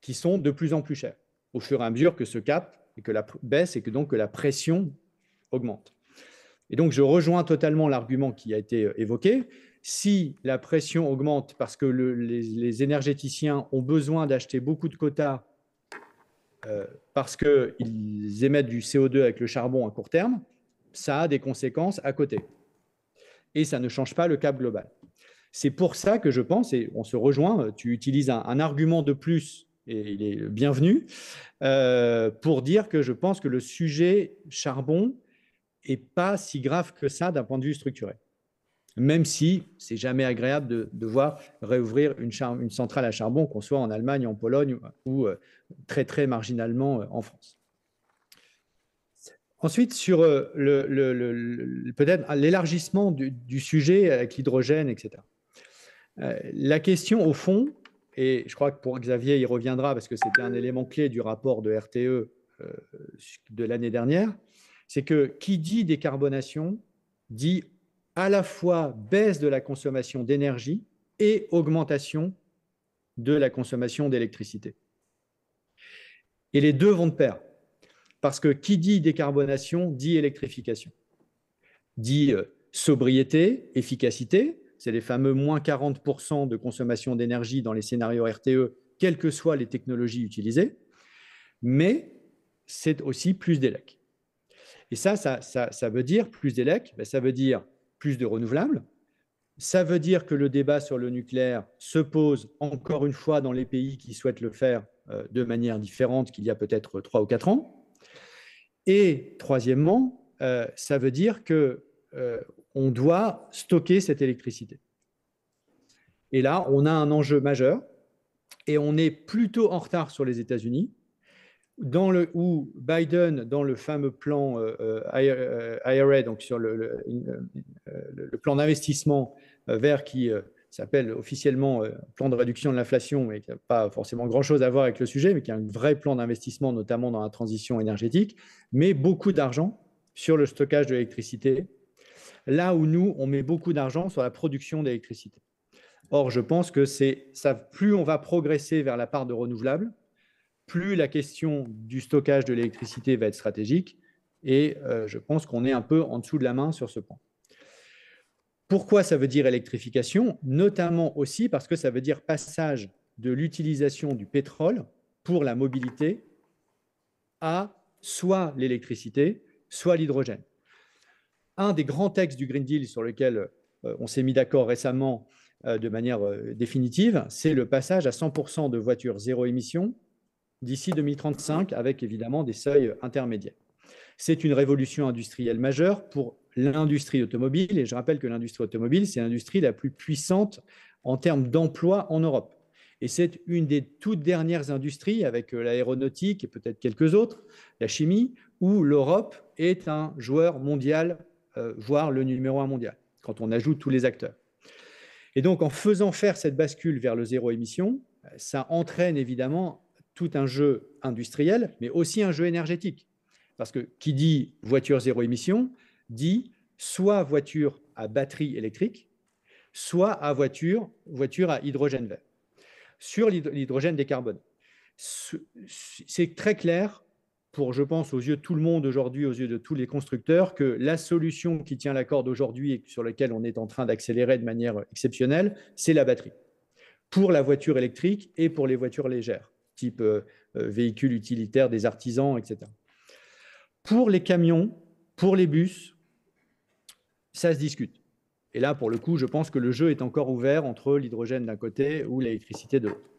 qui sont de plus en plus chers au fur et à mesure que ce cap et que la baisse et que donc que la pression augmente. Et donc je rejoins totalement l'argument qui a été euh, évoqué. Si la pression augmente parce que les, énergéticiens ont besoin d'acheter beaucoup de quotas euh, parce qu'ils émettent du CO2 avec le charbon à court terme, ça a des conséquences à côté. Et ça ne change pas le cap global. C'est pour ça que je pense, et on se rejoint, tu utilises un, argument de plus, et il est bienvenu, euh, pour dire que je pense que le sujet charbon n'est pas si grave que ça d'un point de vue structurel. Même si c'est jamais agréable de devoir réouvrir une, centrale à charbon, qu'on soit en Allemagne, en Pologne ou euh, très très marginalement euh, en France. Ensuite, sur le, peut-être l'élargissement du, sujet avec l'hydrogène, etc. La question, au fond, et je crois que pour Xavier, il reviendra parce que c'était un élément clé du rapport de RTE euh, de l'année dernière, c'est que qui dit décarbonation dit à la fois baisse de la consommation d'énergie et augmentation de la consommation d'électricité. Et les deux vont de pair, parce que qui dit décarbonation dit électrification, dit euh, sobriété, efficacité, c'est les fameux moins 40% de consommation d'énergie dans les scénarios RTE, quelles que soient les technologies utilisées, mais c'est aussi plus d'élec. Et ça, ça, veut dire plus d'élec, ben, ça veut dire plus de renouvelables, ça veut dire que le débat sur le nucléaire se pose encore une fois dans les pays qui souhaitent le faire euh, de manière différente qu'il y a peut-être trois ou quatre ans. Et troisièmement, euh, ça veut dire que euh, on doit stocker cette électricité. Et là, on a un enjeu majeur et on est plutôt en retard sur les États-Unis, où Biden, dans le fameux plan euh, euh, IRA, donc sur le, plan d'investissement vert qui s'appelle officiellement plan de réduction de l'inflation, mais qui n'a pas forcément grand-chose à voir avec le sujet, mais qui a un vrai plan d'investissement, notamment dans la transition énergétique, met beaucoup d'argent sur le stockage de l'électricité là où nous, on met beaucoup d'argent sur la production d'électricité. Or, je pense que plus on va progresser vers la part de renouvelables, plus la question du stockage de l'électricité va être stratégique. Et euh, je pense qu'on est un peu en dessous de la main sur ce point. Pourquoi ça veut dire électrification? Notamment aussi parce que ça veut dire passage de l'utilisation du pétrole pour la mobilité à soit l'électricité, soit l'hydrogène un des grands textes du Green Deal sur lequel euh, on s'est mis d'accord récemment euh, de manière euh, définitive, c'est le passage à 100% de voitures zéro émission d'ici 2035, avec évidemment des seuils intermédiaires. C'est une révolution industrielle majeure pour l'industrie automobile, et je rappelle que l'industrie automobile, c'est l'industrie la plus puissante en termes d'emploi en Europe. Et c'est une des toutes dernières industries, avec l'aéronautique et peut-être quelques autres, la chimie, où l'Europe est un joueur mondial euh, voire le numéro un mondial, quand on ajoute tous les acteurs. Et donc, en faisant faire cette bascule vers le zéro émission, ça entraîne évidemment tout un jeu industriel, mais aussi un jeu énergétique. Parce que qui dit voiture zéro émission dit soit voiture à batterie électrique, soit à voiture, voiture à hydrogène vert. Sur l'hydrogène décarboné, c'est très clair pour, je pense, aux yeux de tout le monde aujourd'hui, aux yeux de tous les constructeurs, que la solution qui tient la corde aujourd'hui et sur laquelle on est en train d'accélérer de manière exceptionnelle, c'est la batterie. Pour la voiture électrique et pour les voitures légères, type euh, euh, véhicules utilitaires des artisans, etc. Pour les camions, pour les bus, ça se discute. Et là, pour le coup, je pense que le jeu est encore ouvert entre l'hydrogène d'un côté ou l'électricité de l'autre.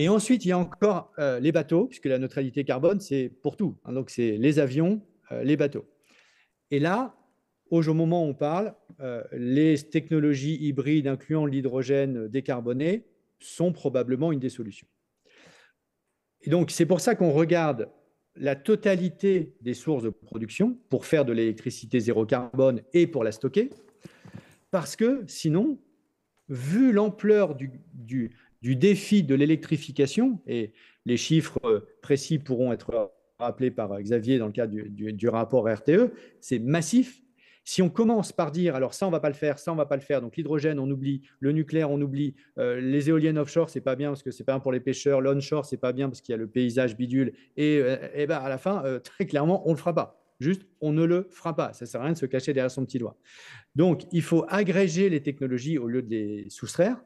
Et ensuite, il y a encore euh, les bateaux, puisque la neutralité carbone, c'est pour tout. Hein. donc, c'est les avions, euh, les bateaux. Et là, au moment où on parle, euh, les technologies hybrides, incluant l'hydrogène décarboné, sont probablement une des solutions. Et donc, c'est pour ça qu'on regarde la totalité des sources de production pour faire de l'électricité zéro carbone et pour la stocker, parce que sinon, vu l'ampleur du, du, du défi de l'électrification, et les chiffres précis pourront être rappelés par Xavier dans le cadre du, rapport RTE, c'est massif. Si on commence par dire, alors ça, on va pas le faire, ça, on va pas le faire, donc l'hydrogène, on oublie, le nucléaire, on oublie, euh, les éoliennes offshore, c'est pas bien parce que c'est pas bien pour les pêcheurs, l'onshore, c'est pas bien parce qu'il y a le paysage bidule, et, euh, ben à la fin, euh, très clairement, on le fera pas. Juste, on ne le fera pas. Ça sert à rien de se cacher derrière son petit doigt. Donc, il faut agréger les technologies au lieu de les soustraire.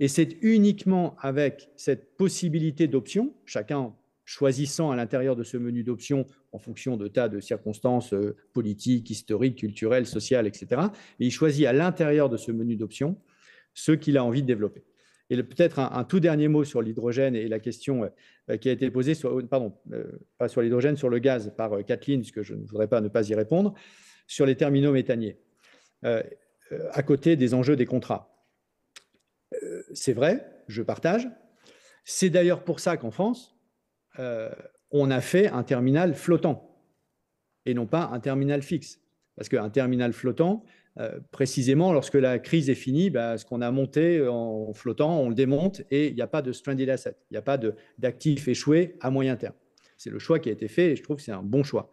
Et c'est uniquement avec cette possibilité d'option, chacun choisissant à l'intérieur de ce menu d'options en fonction de tas de circonstances euh, politiques, historiques, culturelles, sociales, etc. Et il choisit à l'intérieur de ce menu d'options ce qu'il a envie de développer. Et peut-être un, tout dernier mot sur l'hydrogène et la question euh, qui a été posée, sur, euh, pardon, pas sur l'hydrogène, sur le gaz par Kathleen, puisque je ne voudrais pas ne pas y répondre, sur les terminaux méthaniers, à côté des enjeux des contrats. C'est vrai, je partage. C'est d'ailleurs pour ça qu'en France, euh, on a fait un terminal flottant et non pas un terminal fixe. Parce qu'un terminal flottant, euh, précisément, lorsque la crise est finie, bah, ce qu'on a monté en flottant, on le démonte et il n'y a pas de stranded asset, il n'y a pas d'actifs échoués à moyen terme. C'est le choix qui a été fait et je trouve que c'est un bon choix.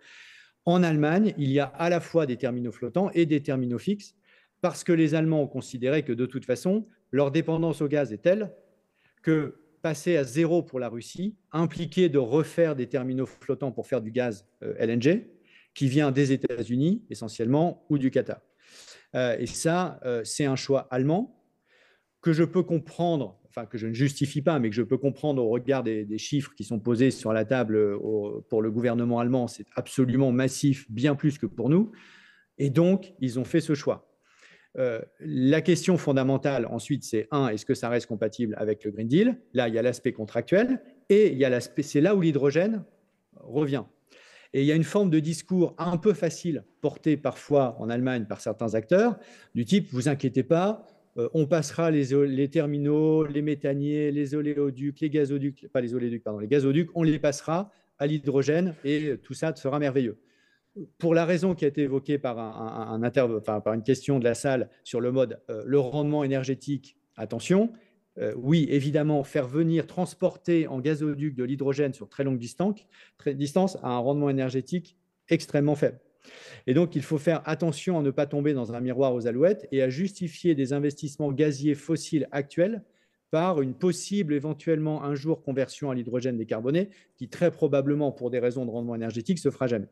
En Allemagne, il y a à la fois des terminaux flottants et des terminaux fixes parce que les Allemands ont considéré que de toute façon, leur dépendance au gaz est telle que passer à zéro pour la Russie impliquait de refaire des terminaux flottants pour faire du gaz euh, LNG, qui vient des États-Unis essentiellement ou du Qatar. Euh, et ça, euh, c'est un choix allemand que je peux comprendre, enfin que je ne justifie pas, mais que je peux comprendre au regard des, chiffres qui sont posés sur la table pour le gouvernement allemand. C'est absolument massif, bien plus que pour nous. Et donc, ils ont fait ce choix. Euh, la question fondamentale ensuite, c'est un, est-ce que ça reste compatible avec le Green Deal? Là, il y a l'aspect contractuel et il y a l'aspect, c'est là où l'hydrogène revient. Et il y a une forme de discours un peu facile porté parfois en Allemagne par certains acteurs, du type vous inquiétez pas, euh, on passera les, les, terminaux, les méthaniers, les oléoducs, les gazoducs, pas les oléoducs, pardon, les gazoducs, on les passera à l'hydrogène et tout ça sera merveilleux pour la raison qui a été évoquée par, une question de la salle sur le mode euh, le rendement énergétique, attention, euh, oui, évidemment, faire venir, transporter en gazoduc de l'hydrogène sur très longue distance, très, distance a un rendement énergétique extrêmement faible. Et donc, il faut faire attention à ne pas tomber dans un miroir aux alouettes et à justifier des investissements gaziers fossiles actuels par une possible, éventuellement un jour, conversion à l'hydrogène décarboné, qui très probablement, pour des raisons de rendement énergétique, se fera jamais.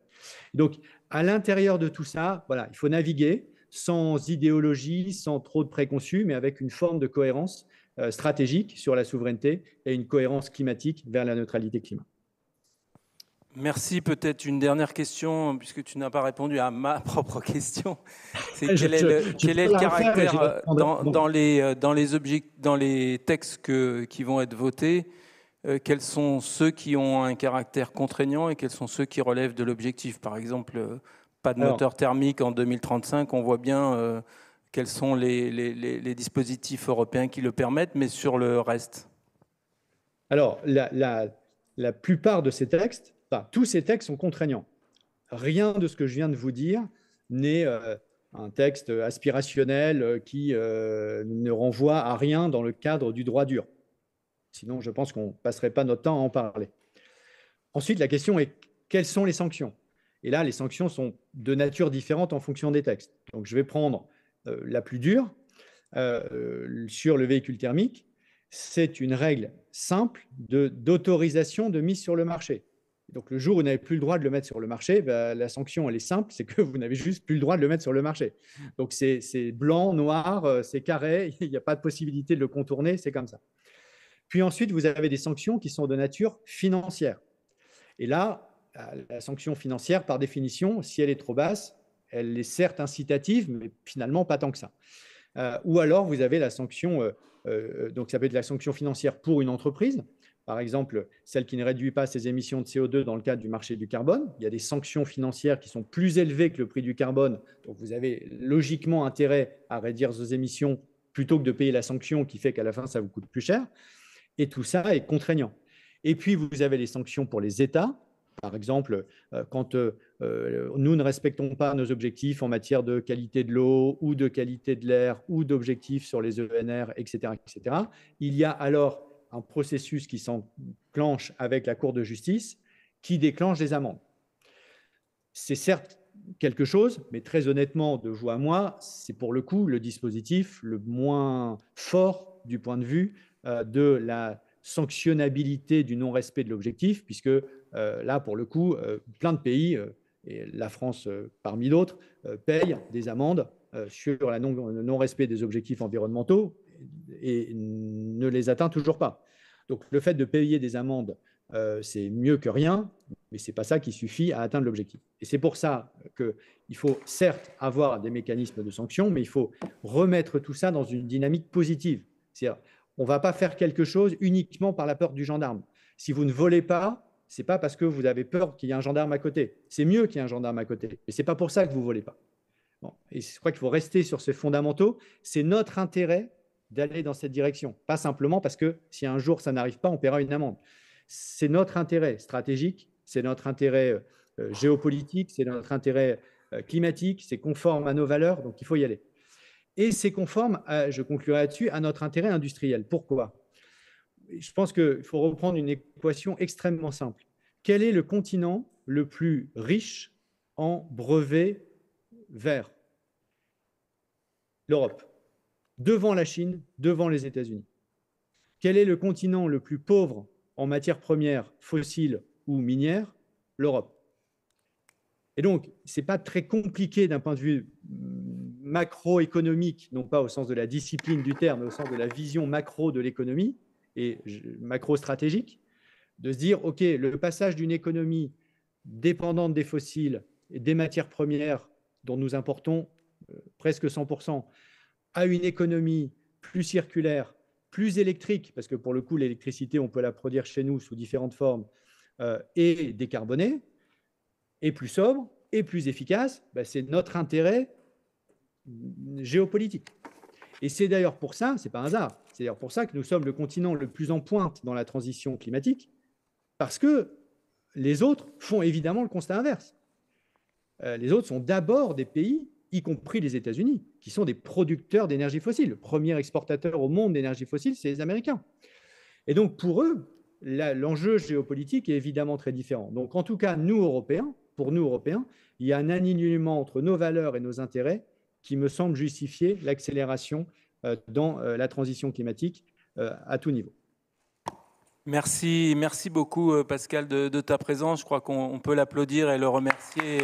Donc, à l'intérieur de tout ça, voilà, il faut naviguer sans idéologie, sans trop de préconçus, mais avec une forme de cohérence euh, stratégique sur la souveraineté et une cohérence climatique vers la neutralité climat. Merci. Peut-être une dernière question, puisque tu n'as pas répondu à ma propre question. Quel, est le, caractère euh, dans, les, euh, dans, les dans les textes que, qui vont être votés euh, Quels sont ceux qui ont un caractère contraignant et quels sont ceux qui relèvent de l'objectif? Par exemple, pas de moteur thermique en 2035. On voit bien quels sont les, les, les, dispositifs européens qui le permettent, mais sur le reste Alors, la, la, la plupart de ces textes tous ces textes sont contraignants. Rien de ce que je viens de vous dire n'est euh, un texte aspirationnel euh, qui euh, ne renvoie à rien dans le cadre du droit dur. Sinon, je pense qu'on ne passerait pas notre temps à en parler. Ensuite, la question est quelles sont les sanctions? Et là, les sanctions sont de nature différente en fonction des textes. Donc, je vais prendre la plus dure sur le véhicule thermique. C'est une règle simple d'autorisation de mise sur le marché. Donc, le jour où vous n'avez plus le droit de le mettre sur le marché, bah, la sanction, elle est simple, c'est que vous n'avez juste plus le droit de le mettre sur le marché. Donc, c'est blanc, noir, euh, c'est carré, il n'y a pas de possibilité de le contourner, c'est comme ça. Puis ensuite, vous avez des sanctions qui sont de nature financière. Et là, la sanction financière, par définition, si elle est trop basse, elle est certes incitative, mais finalement pas tant que ça. Euh, ou alors, vous avez la sanction, euh, donc ça peut être la sanction financière pour une entreprise, par exemple, celle qui ne réduit pas ses émissions de CO2 dans le cadre du marché du carbone. Il y a des sanctions financières qui sont plus élevées que le prix du carbone. Donc, vous avez logiquement intérêt à réduire vos émissions plutôt que de payer la sanction qui fait qu'à la fin, ça vous coûte plus cher. Et tout ça est contraignant. Et puis, vous avez les sanctions pour les États. Par exemple, euh, quand euh, euh, nous ne respectons pas nos objectifs en matière de qualité de l'eau ou de qualité de l'air ou d'objectifs sur les ENR, etc., etc., il y a alors un processus qui s'enclenche avec la Cour de justice qui déclenche des amendes. C'est certes quelque chose, mais très honnêtement, de vous à moi, c'est pour le coup le dispositif le moins fort du point de vue de la sanctionnabilité du non-respect de l'objectif, puisque là, pour le coup, plein de pays, et la France parmi d'autres, payent des amendes sur le non-respect des objectifs environnementaux et ne les atteint toujours pas. Donc le fait de payer des amendes, c'est mieux que rien, mais ce n'est pas ça qui suffit à atteindre l'objectif. Et c'est pour ça qu'il faut certes avoir des mécanismes de sanction, mais il faut remettre tout ça dans une dynamique positive. C'est-à-dire, on ne va pas faire quelque chose uniquement par la peur du gendarme. Si vous ne volez pas, ce n'est pas parce que vous avez peur qu'il y ait un gendarme à côté. C'est mieux qu'il y ait un gendarme à côté, mais ce n'est pas pour ça que vous ne volez pas. Et je crois qu'il faut rester sur ces fondamentaux. C'est notre intérêt d'aller dans cette direction, pas simplement parce que si un jour ça n'arrive pas, on paiera une amende. C'est notre intérêt stratégique, c'est notre intérêt euh, géopolitique, c'est notre intérêt euh, climatique, c'est conforme à nos valeurs, donc il faut y aller. Et c'est conforme, je conclurai là-dessus, à notre intérêt industriel. Pourquoi? Je pense qu'il faut reprendre une équation extrêmement simple. Quel est le continent le plus riche en brevets verts? L'Europe. Devant la Chine, devant les États-Unis. Quel est le continent le plus pauvre en matières premières fossiles ou minières? L'Europe. Et donc, ce n'est pas très compliqué d'un point de vue macroéconomique, non pas au sens de la discipline du terme, mais au sens de la vision macro de l'économie et macro-stratégique, de se dire, OK, le passage d'une économie dépendante des fossiles et des matières premières dont nous importons euh, presque 100%, à une économie plus circulaire, plus électrique, parce que pour le coup, l'électricité, on peut la produire chez nous sous différentes formes, euh, et décarbonée, et plus sobre, et plus efficace, ben, c'est notre intérêt géopolitique. Et c'est d'ailleurs pour ça, c'est pas un hasard, c'est d'ailleurs pour ça que nous sommes le continent le plus en pointe dans la transition climatique, parce que les autres font évidemment le constat inverse. Euh, les autres sont d'abord des pays, y compris les États-Unis, qui sont des producteurs d'énergie fossile. Le premier exportateur au monde d'énergie fossile, c'est les Américains. Et donc pour eux, l'enjeu géopolitique est évidemment très différent. Donc en tout cas, nous, Européens, pour nous, Européens, il y a un alignement entre nos valeurs et nos intérêts qui me semble justifier l'accélération euh, dans euh, la transition climatique euh, à tout niveau. Merci, merci beaucoup Pascal de, ta présence. Je crois qu'on peut l'applaudir et le remercier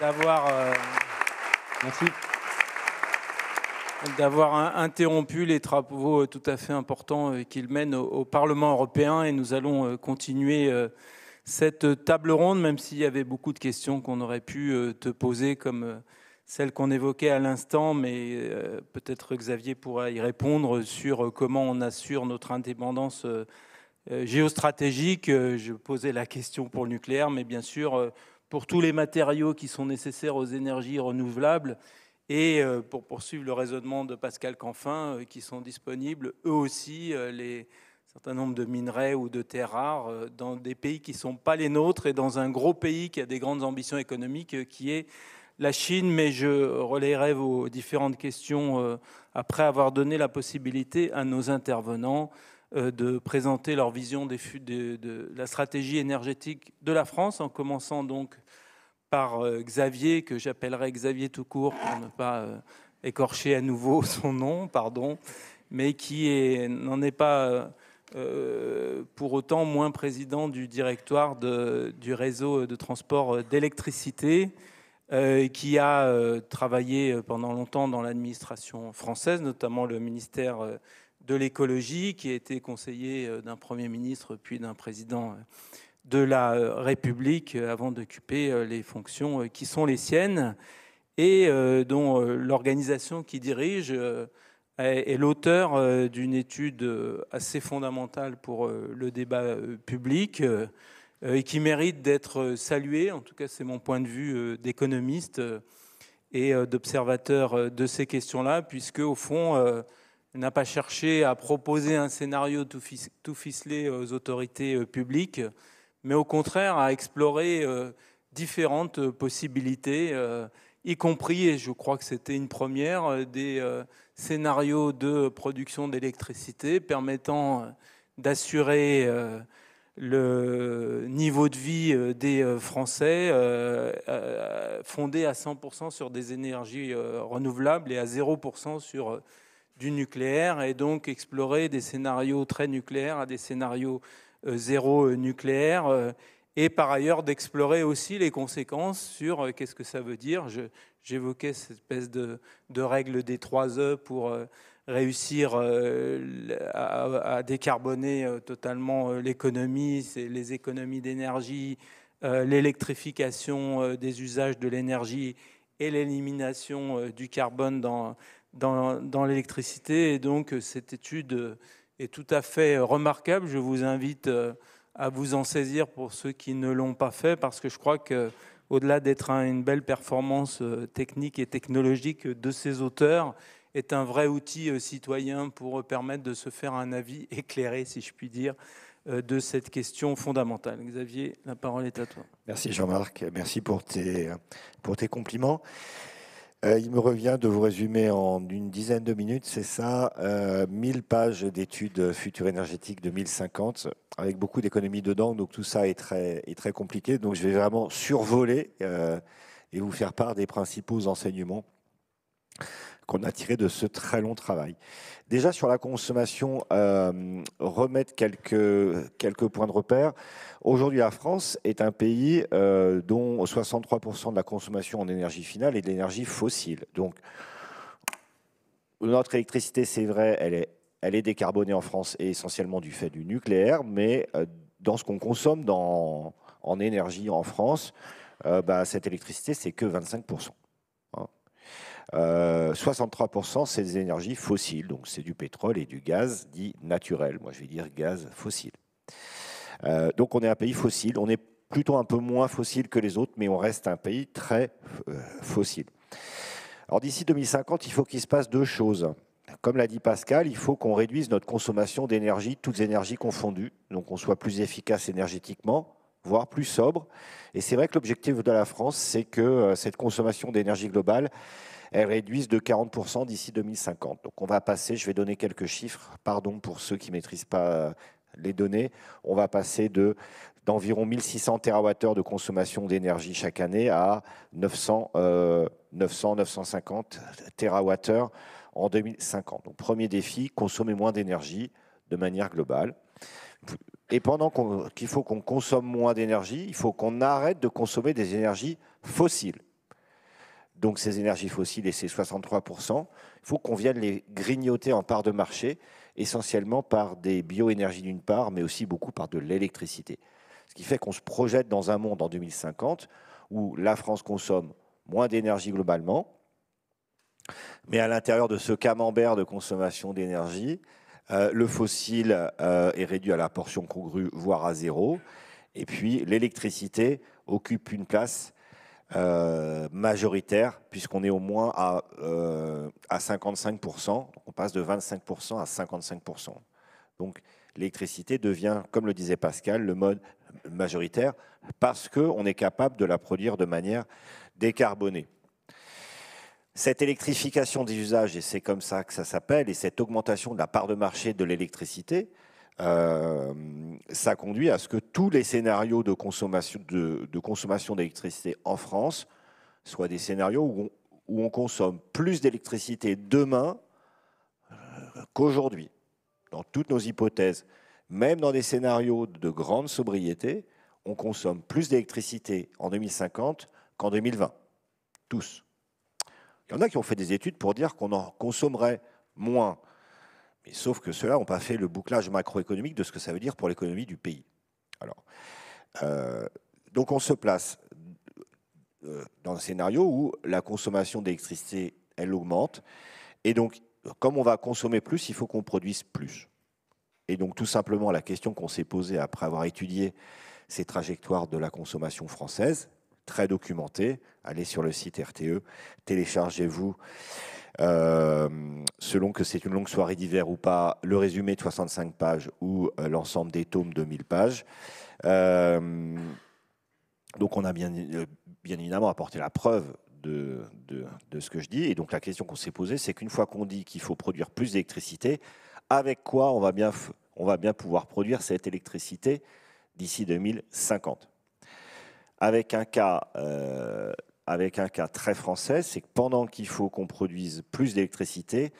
d'avoir d'avoir interrompu les travaux tout à fait importants qu'il mène au, Parlement européen. Et nous allons continuer cette table ronde, même s'il y avait beaucoup de questions qu'on aurait pu te poser comme celle qu'on évoquait à l'instant, mais euh, peut-être Xavier pourra y répondre sur euh, comment on assure notre indépendance euh, géostratégique. Je posais la question pour le nucléaire, mais bien sûr pour tous les matériaux qui sont nécessaires aux énergies renouvelables et pour poursuivre le raisonnement de Pascal Canfin, qui sont disponibles eux aussi les certain nombre de minerais ou de terres rares dans des pays qui ne sont pas les nôtres et dans un gros pays qui a des grandes ambitions économiques qui est la Chine, mais je relayerai vos différentes questions euh, après avoir donné la possibilité à nos intervenants euh, de présenter leur vision de, de, la stratégie énergétique de la France, en commençant donc par euh, Xavier, que j'appellerai Xavier tout court pour ne pas écorcher à nouveau son nom, pardon, mais qui n'en est, pas pour autant moins président du directoire du réseau de transport d'électricité. Euh, qui a euh, travaillé euh, pendant longtemps dans l'administration française, notamment le ministère de l'écologie, qui a été conseiller d'un Premier ministre puis d'un président de la République avant d'occuper les fonctions qui sont les siennes et dont l'organisation qui dirige est l'auteur d'une étude assez fondamentale pour le débat public euh, et qui mérite d'être euh, salué. En tout cas, c'est mon point de vue euh, d'économiste et d'observateur de ces questions-là, puisque au fond, n'a pas cherché à proposer un scénario tout ficelé aux autorités publiques, mais au contraire à explorer différentes possibilités, y compris, et je crois que c'était une première, des scénarios de production d'électricité permettant d'assurer le niveau de vie des Français fondé à 100% sur des énergies renouvelables et à 0% sur du nucléaire et donc explorer des scénarios très nucléaires à des scénarios zéro nucléaire et par ailleurs d'explorer aussi les conséquences sur euh, qu'est-ce que ça veut dire. J'évoquais cette espèce de, de, règle des trois E pour euh, réussir euh, à, décarboner totalement l'économie, les économies d'énergie, l'électrification des usages de l'énergie et l'élimination du carbone dans, dans, l'électricité. Et donc cette étude est tout à fait remarquable. Je vous invite à vous en saisir pour ceux qui ne l'ont pas fait, parce que je crois que au-delà d'être une belle performance euh, technique et technologique de ces auteurs, est un vrai outil euh, citoyen pour permettre de se faire un avis éclairé, si je puis dire, euh, de cette question fondamentale. Xavier, la parole est à toi. Merci Jean-Marc, merci pour tes, pour tes compliments. Euh, il me revient de vous résumer en une dizaine de minutes, c'est ça, 1000 euh, pages d'études futures énergétiques 2050, avec beaucoup d'économies dedans, donc tout ça est très, est très compliqué. Donc je vais vraiment survoler euh, et vous faire part des principaux enseignements qu'on a tirés de ce très long travail. Déjà sur la consommation, euh, remettre quelques, quelques points de repère. Aujourd'hui, la France est un pays euh, dont 63% de la consommation en énergie finale est de l'énergie fossile. Donc, notre électricité, c'est vrai, elle est, elle est décarbonée en France et essentiellement du fait du nucléaire, mais euh, dans ce qu'on consomme en énergie en France, bah, cette électricité, c'est que 25%. 63%, euh, c'est des énergies fossiles, donc c'est du pétrole et du gaz dit naturel. Moi, je vais dire gaz fossile. Euh, donc on est un pays fossile. On est plutôt un peu moins fossile que les autres, mais on reste un pays très euh, fossile. Alors d'ici 2050, il faut qu'il se passe deux choses. Comme l'a dit Pascal, il faut qu'on réduise notre consommation d'énergie, toutes énergies confondues, donc on soit plus efficace énergétiquement, voire plus sobre. Et c'est vrai que l'objectif de la France, c'est que cette consommation d'énergie globale, elles réduisent de 40% d'ici 2050. Donc on va passer, je vais donner quelques chiffres, pardon pour ceux qui ne maîtrisent pas les données, on va passer de d'environ 1600 TWh de consommation d'énergie chaque année à 900, 900 950 TWh en 2050. Donc premier défi, consommer moins d'énergie de manière globale. Et pendant qu'il faut qu'on consomme moins d'énergie, il faut qu'on arrête de consommer des énergies fossiles donc ces énergies fossiles et ces 63%, il faut qu'on vienne les grignoter en part de marché, essentiellement par des bioénergies d'une part, mais aussi beaucoup par de l'électricité. Ce qui fait qu'on se projette dans un monde en 2050 où la France consomme moins d'énergie globalement, mais à l'intérieur de ce camembert de consommation d'énergie, euh, le fossile euh, est réduit à la portion congrue, voire à zéro, et puis l'électricité occupe une place euh, majoritaire, puisqu'on est au moins à, euh, à 55%. on passe de 25% à 55%. Donc l'électricité devient, comme le disait Pascal, le mode majoritaire, parce qu'on est capable de la produire de manière décarbonée. Cette électrification des usages, et c'est comme ça que ça s'appelle, et cette augmentation de la part de marché de l'électricité, euh, ça conduit à ce que tous les scénarios de consommation d'électricité en France soient des scénarios où on, où on consomme plus d'électricité demain euh, qu'aujourd'hui. Dans toutes nos hypothèses, même dans des scénarios de grande sobriété, on consomme plus d'électricité en 2050 qu'en 2020. Tous. Il y en a qui ont fait des études pour dire qu'on en consommerait moins mais sauf que ceux-là n'ont pas fait le bouclage macroéconomique de ce que ça veut dire pour l'économie du pays. Alors, euh, donc on se place euh, dans un scénario où la consommation d'électricité, elle augmente. Et donc, comme on va consommer plus, il faut qu'on produise plus. Et donc, tout simplement, la question qu'on s'est posée après avoir étudié ces trajectoires de la consommation française, très documentées, allez sur le site RTE, téléchargez-vous euh, selon que c'est une longue soirée d'hiver ou pas, le résumé de 65 pages ou euh, l'ensemble des tomes de 1000 pages. Euh, donc on a bien, bien évidemment apporté la preuve de, de, ce que je dis. Et donc la question qu'on s'est posée, c'est qu'une fois qu'on dit qu'il faut produire plus d'électricité, avec quoi on va, bien, on va bien pouvoir produire cette électricité d'ici 2050. Avec un cas, avec un cas très français, c'est que pendant qu'il faut qu'on produise plus d'électricité,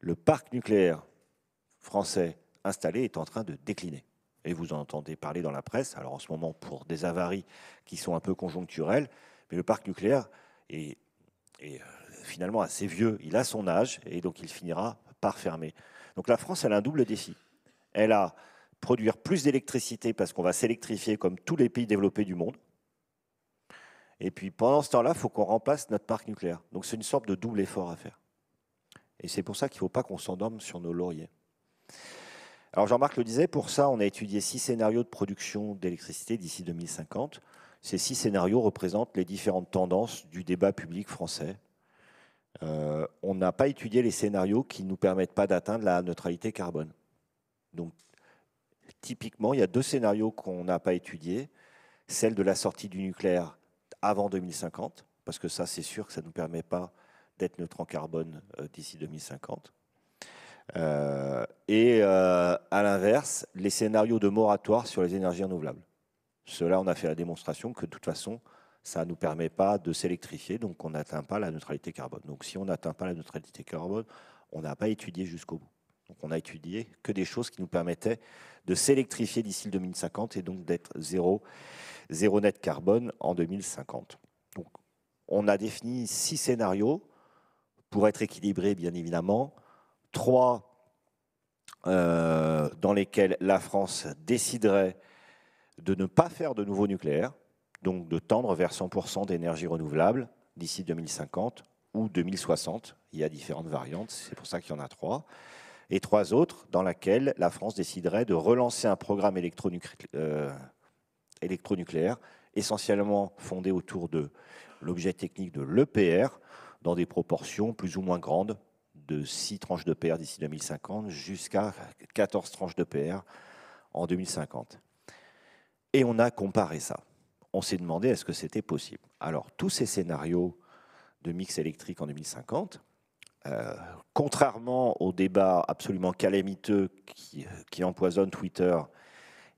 le parc nucléaire français installé est en train de décliner. Et vous en entendez parler dans la presse, alors en ce moment pour des avaries qui sont un peu conjoncturelles, mais le parc nucléaire est, est finalement assez vieux, il a son âge, et donc il finira par fermer. Donc la France, elle a un double défi. Elle a produire plus d'électricité parce qu'on va s'électrifier comme tous les pays développés du monde. Et puis pendant ce temps-là, il faut qu'on remplace notre parc nucléaire. Donc c'est une sorte de double effort à faire. Et c'est pour ça qu'il ne faut pas qu'on s'endorme sur nos lauriers. Alors Jean-Marc le disait, pour ça, on a étudié six scénarios de production d'électricité d'ici 2050. Ces six scénarios représentent les différentes tendances du débat public français euh, on n'a pas étudié les scénarios qui ne nous permettent pas d'atteindre la neutralité carbone. Donc, typiquement, il y a deux scénarios qu'on n'a pas étudiés. Celle de la sortie du nucléaire avant 2050, parce que ça, c'est sûr que ça ne nous permet pas d'être neutre en carbone euh, d'ici 2050. Euh, et à l'inverse, les scénarios de moratoire sur les énergies renouvelables. Cela, on a fait la démonstration que de toute façon, ça ne nous permet pas de s'électrifier, donc on n'atteint pas la neutralité carbone. Donc si on n'atteint pas la neutralité carbone, on n'a pas étudié jusqu'au bout. Donc on a étudié que des choses qui nous permettaient de s'électrifier d'ici le 2050 et donc d'être zéro, zéro net carbone en 2050. Donc on a défini six scénarios pour être équilibrés, bien évidemment. Trois euh, dans lesquels la France déciderait de ne pas faire de nouveau nucléaire donc de tendre vers 100% d'énergie renouvelable d'ici 2050 ou 2060. Il y a différentes variantes, c'est pour ça qu'il y en a trois. Et trois autres dans lesquelles la France déciderait de relancer un programme euh, électronucléaire, essentiellement fondé autour de l'objet technique de l'EPR, dans des proportions plus ou moins grandes, de 6 tranches d'EPR d'ici 2050 jusqu'à 14 tranches d'EPR en 2050. Et on a comparé ça on s'est demandé est-ce que c'était possible? Alors, tous ces scénarios de mix électrique en 2050, euh, contrairement au débat absolument calamiteux qui, qui, empoisonne Twitter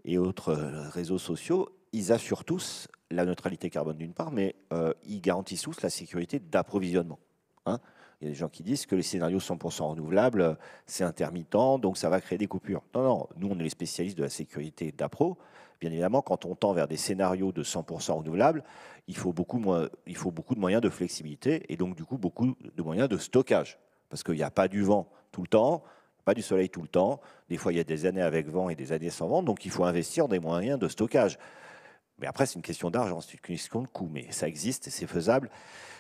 et autres réseaux sociaux, ils assurent tous la neutralité carbone d'une part, mais euh, ils garantissent tous la sécurité d'approvisionnement. Hein. Il y a des gens qui disent que les scénarios 100% renouvelables, c'est intermittent, donc ça va créer des coupures. Non, non, nous on est les spécialistes de la sécurité d'appro. Bien évidemment, quand on tend vers des scénarios de 100% renouvelables, il faut beaucoup de moyens de flexibilité et donc du coup beaucoup de moyens de stockage. Parce qu'il n'y a pas du vent tout le temps, du soleil tout le temps. Des fois, il y a des années avec vent et des années sans vent, donc il faut investir des moyens de stockage. Mais après, c'est une question d'argent, c'est une question de coût, mais ça existe et c'est faisable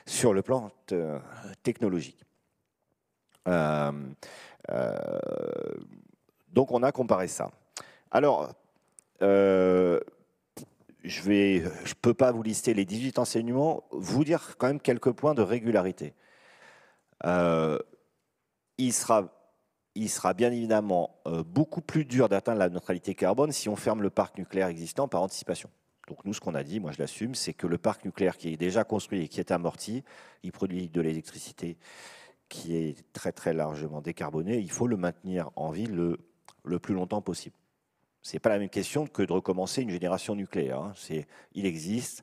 sur le plan euh, technologique. Euh, euh, donc, on a comparé ça. Alors, je ne je peux pas vous lister les 18 enseignements, vous dire quand même quelques points de régularité. Il, sera, il sera bien évidemment euh, beaucoup plus dur d'atteindre la neutralité carbone si on ferme le parc nucléaire existant par anticipation. Donc nous, ce qu'on a dit, moi je l'assume, c'est que le parc nucléaire qui est déjà construit et qui est amorti, il produit de l'électricité qui est très très largement décarbonée. Il faut le maintenir en vie le, plus longtemps possible. Ce n'est pas la même question que de recommencer une génération nucléaire. Hein. Il existe,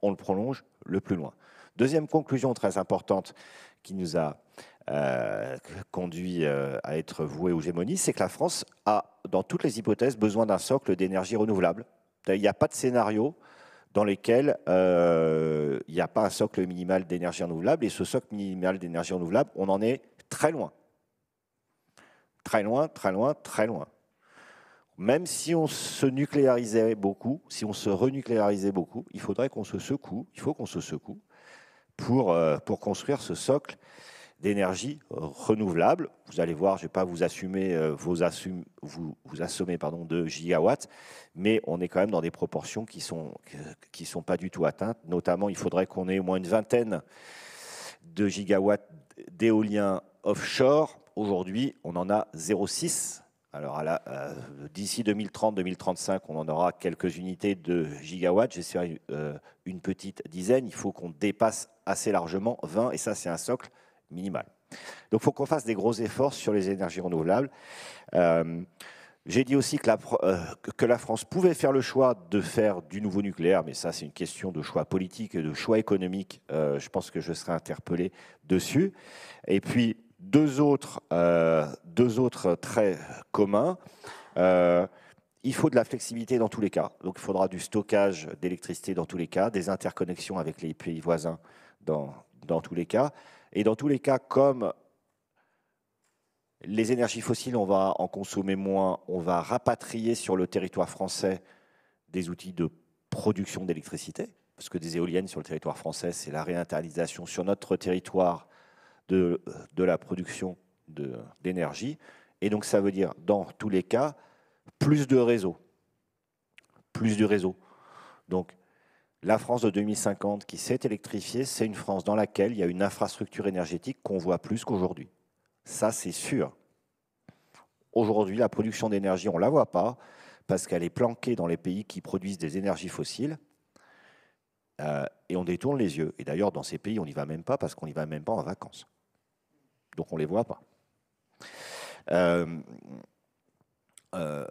on le prolonge le plus loin. Deuxième conclusion très importante qui nous a euh, conduit euh, à être voué aux gémonies, c'est que la France a, dans toutes les hypothèses, besoin d'un socle d'énergie renouvelable. Il n'y a pas de scénario dans lesquels euh, il n'y a pas un socle minimal d'énergie renouvelable. Et ce socle minimal d'énergie renouvelable, on en est très loin. Très loin, très loin, très loin même si on se nucléarisait beaucoup, si on se renucléarisait beaucoup, il faudrait qu'on se secoue, il faut qu'on se secoue pour, euh, pour construire ce socle d'énergie renouvelable. Vous allez voir, je ne vais pas vous assumer euh, vos vous, vous assommer pardon, de gigawatts, mais on est quand même dans des proportions qui ne sont, qui sont pas du tout atteintes. Notamment, il faudrait qu'on ait au moins une vingtaine de gigawatts d'éolien offshore. Aujourd'hui, on en a 0,6 alors euh, d'ici 2030-2035, on en aura quelques unités de gigawatts, j'espère euh, une petite dizaine. Il faut qu'on dépasse assez largement 20, et ça c'est un socle minimal. Donc il faut qu'on fasse des gros efforts sur les énergies renouvelables. Euh, J'ai dit aussi que la, que la, France pouvait faire le choix de faire du nouveau nucléaire, mais ça c'est une question de choix politique et de choix économique. je pense que je serai interpellé dessus. Et puis deux autres, deux autres traits communs. Il faut de la flexibilité dans tous les cas. Donc il faudra du stockage d'électricité dans tous les cas, des interconnexions avec les pays voisins dans, dans tous les cas. Et dans tous les cas, comme les énergies fossiles, on va en consommer moins, on va rapatrier sur le territoire français des outils de production d'électricité, parce que des éoliennes sur le territoire français, c'est la réinternalisation sur notre territoire de, de la production d'énergie. Et donc ça veut dire, dans tous les cas, plus de réseaux. Plus de réseaux. Donc, la France de 2050 qui s'est électrifiée, c'est une France dans laquelle il y a une infrastructure énergétique qu'on voit plus qu'aujourd'hui. Ça, c'est sûr. Aujourd'hui, la production d'énergie, on ne la voit pas parce qu'elle est planquée dans les pays qui produisent des énergies fossiles. Euh, et on détourne les yeux. Et d'ailleurs, dans ces pays, on n'y va même pas parce qu'on n'y va même pas en vacances. Donc on ne les voit pas. Euh, euh,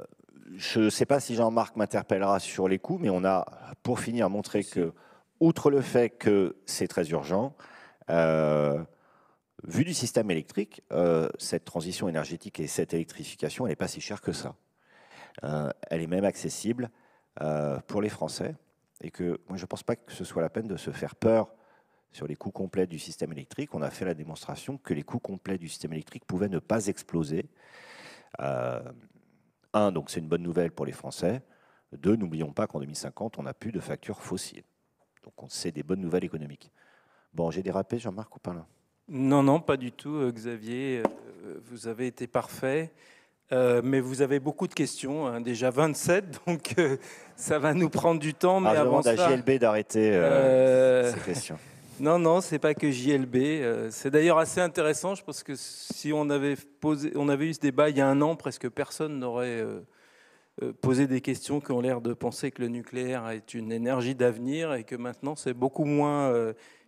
je ne sais pas si Jean-Marc m'interpellera sur les coûts, mais on a, pour finir, montré que, outre le fait que c'est très urgent, euh, vu du système électrique, euh, cette transition énergétique et cette électrification, elle n'est pas si chère que ça. elle est même accessible pour les Français. Et que moi, je ne pense pas que ce soit la peine de se faire peur sur les coûts complets du système électrique. On a fait la démonstration que les coûts complets du système électrique pouvaient ne pas exploser. Un, donc c'est une bonne nouvelle pour les Français. Deux, n'oublions pas qu'en 2050, on n'a plus de factures fossiles. Donc c'est des bonnes nouvelles économiques. Bon, j'ai dérapé, Jean-Marc, ou pas là? Non, non, pas du tout, euh, Xavier. Euh, vous avez été parfait. Euh, mais vous avez beaucoup de questions, hein, déjà 27, donc ça va nous prendre du temps. Mais ah, avant ça, à JLB d'arrêter ces questions. Non, non, c'est pas que JLB. Euh, c'est d'ailleurs assez intéressant. Je pense que si on avait, posé, on avait eu ce débat il y a un an, presque personne n'aurait euh, euh, posé des questions qui ont l'air de penser que le nucléaire est une énergie d'avenir et que maintenant c'est beaucoup moins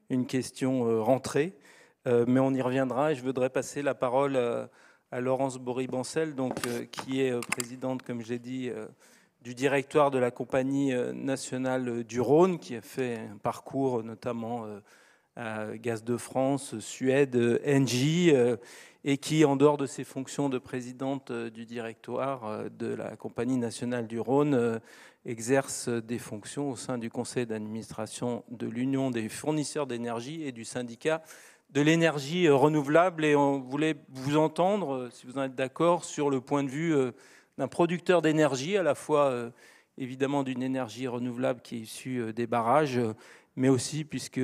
une question rentrée. mais on y reviendra et je voudrais passer la parole à Laurence Bory-Bancel, donc, qui est présidente, comme j'ai dit, du directoire de la Compagnie nationale du Rhône, qui a fait un parcours notamment Gaz de France, Suède, Engie, euh, et qui, en dehors de ses fonctions de présidente euh, du directoire euh, de la Compagnie nationale du Rhône, exerce des fonctions au sein du conseil d'administration de l'Union des fournisseurs d'énergie et du syndicat de l'énergie renouvelable. Et on voulait vous entendre, si vous en êtes d'accord, sur le point de vue d'un producteur d'énergie, à la fois évidemment d'une énergie renouvelable qui est issue des barrages, mais aussi puisque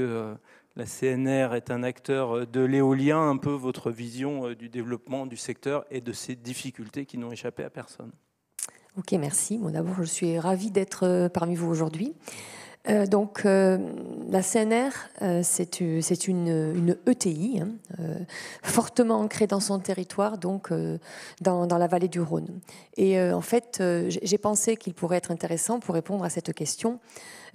la CNR est un acteur euh, de l'éolien, un peu votre vision euh, du développement du secteur et de ces difficultés qui n'ont échappé à personne. Ok, merci. Bon, D'abord, je suis ravie d'être euh, parmi vous aujourd'hui. Donc, la CNR, c'est une, ETI, hein, fortement ancrée dans son territoire, donc dans, la vallée du Rhône. Et en fait, j'ai pensé qu'il pourrait être intéressant pour répondre à cette question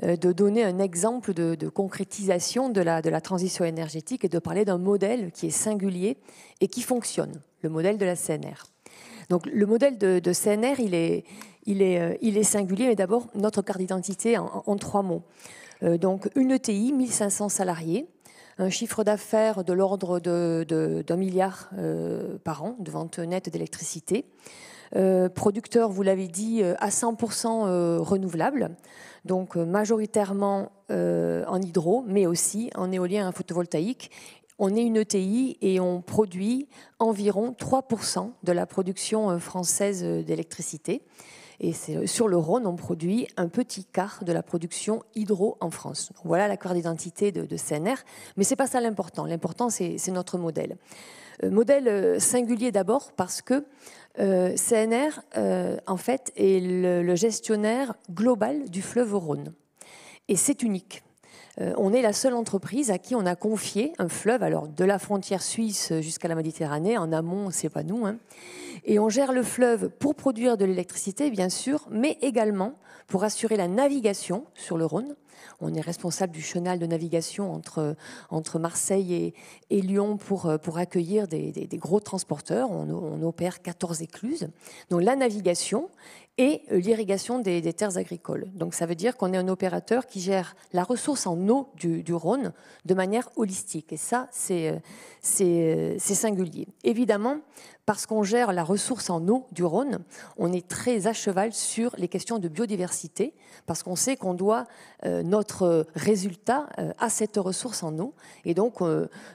euh, de donner un exemple de, concrétisation de la, transition énergétique et de parler d'un modèle qui est singulier et qui fonctionne, le modèle de la CNR. Donc le modèle de, CNR, il est, il, est, euh, il est, singulier, mais d'abord notre carte d'identité en, trois mots. Euh, donc une ETI, 1500 salariés, un chiffre d'affaires de l'ordre d'un milliard par an de vente nette d'électricité, producteur, vous l'avez dit, à 100% renouvelable donc euh, majoritairement euh, en hydro, mais aussi en éolien et photovoltaïque. On est une ETI et on produit environ 3% de la production euh, française d'électricité. Et sur le Rhône, on produit un petit quart de la production hydro en France. voilà la carte d'identité de, CNR. Mais ce n'est pas ça l'important. L'important, c'est notre modèle. modèle singulier d'abord parce que euh, CNR, euh, en fait, est le, gestionnaire global du fleuve Rhône. Et c'est unique. On est la seule entreprise à qui on a confié un fleuve, alors de la frontière suisse jusqu'à la Méditerranée, en amont, c'est pas nous, hein, et on gère le fleuve pour produire de l'électricité, bien sûr, mais également pour assurer la navigation sur le Rhône. On est responsable du chenal de navigation entre, entre Marseille et, Lyon pour, pour accueillir des, gros transporteurs. On, on, opère 14 écluses. Donc la navigation et euh, l'irrigation des, terres agricoles. Donc ça veut dire qu'on est un opérateur qui gère la ressource en eau du, Rhône de manière holistique. Et ça, c'est euh, euh, singulier. Évidemment, parce qu'on gère la ressource en eau du Rhône, on est très à cheval sur les questions de biodiversité, parce qu'on sait qu'on doit notre résultat à cette ressource en eau. Et donc,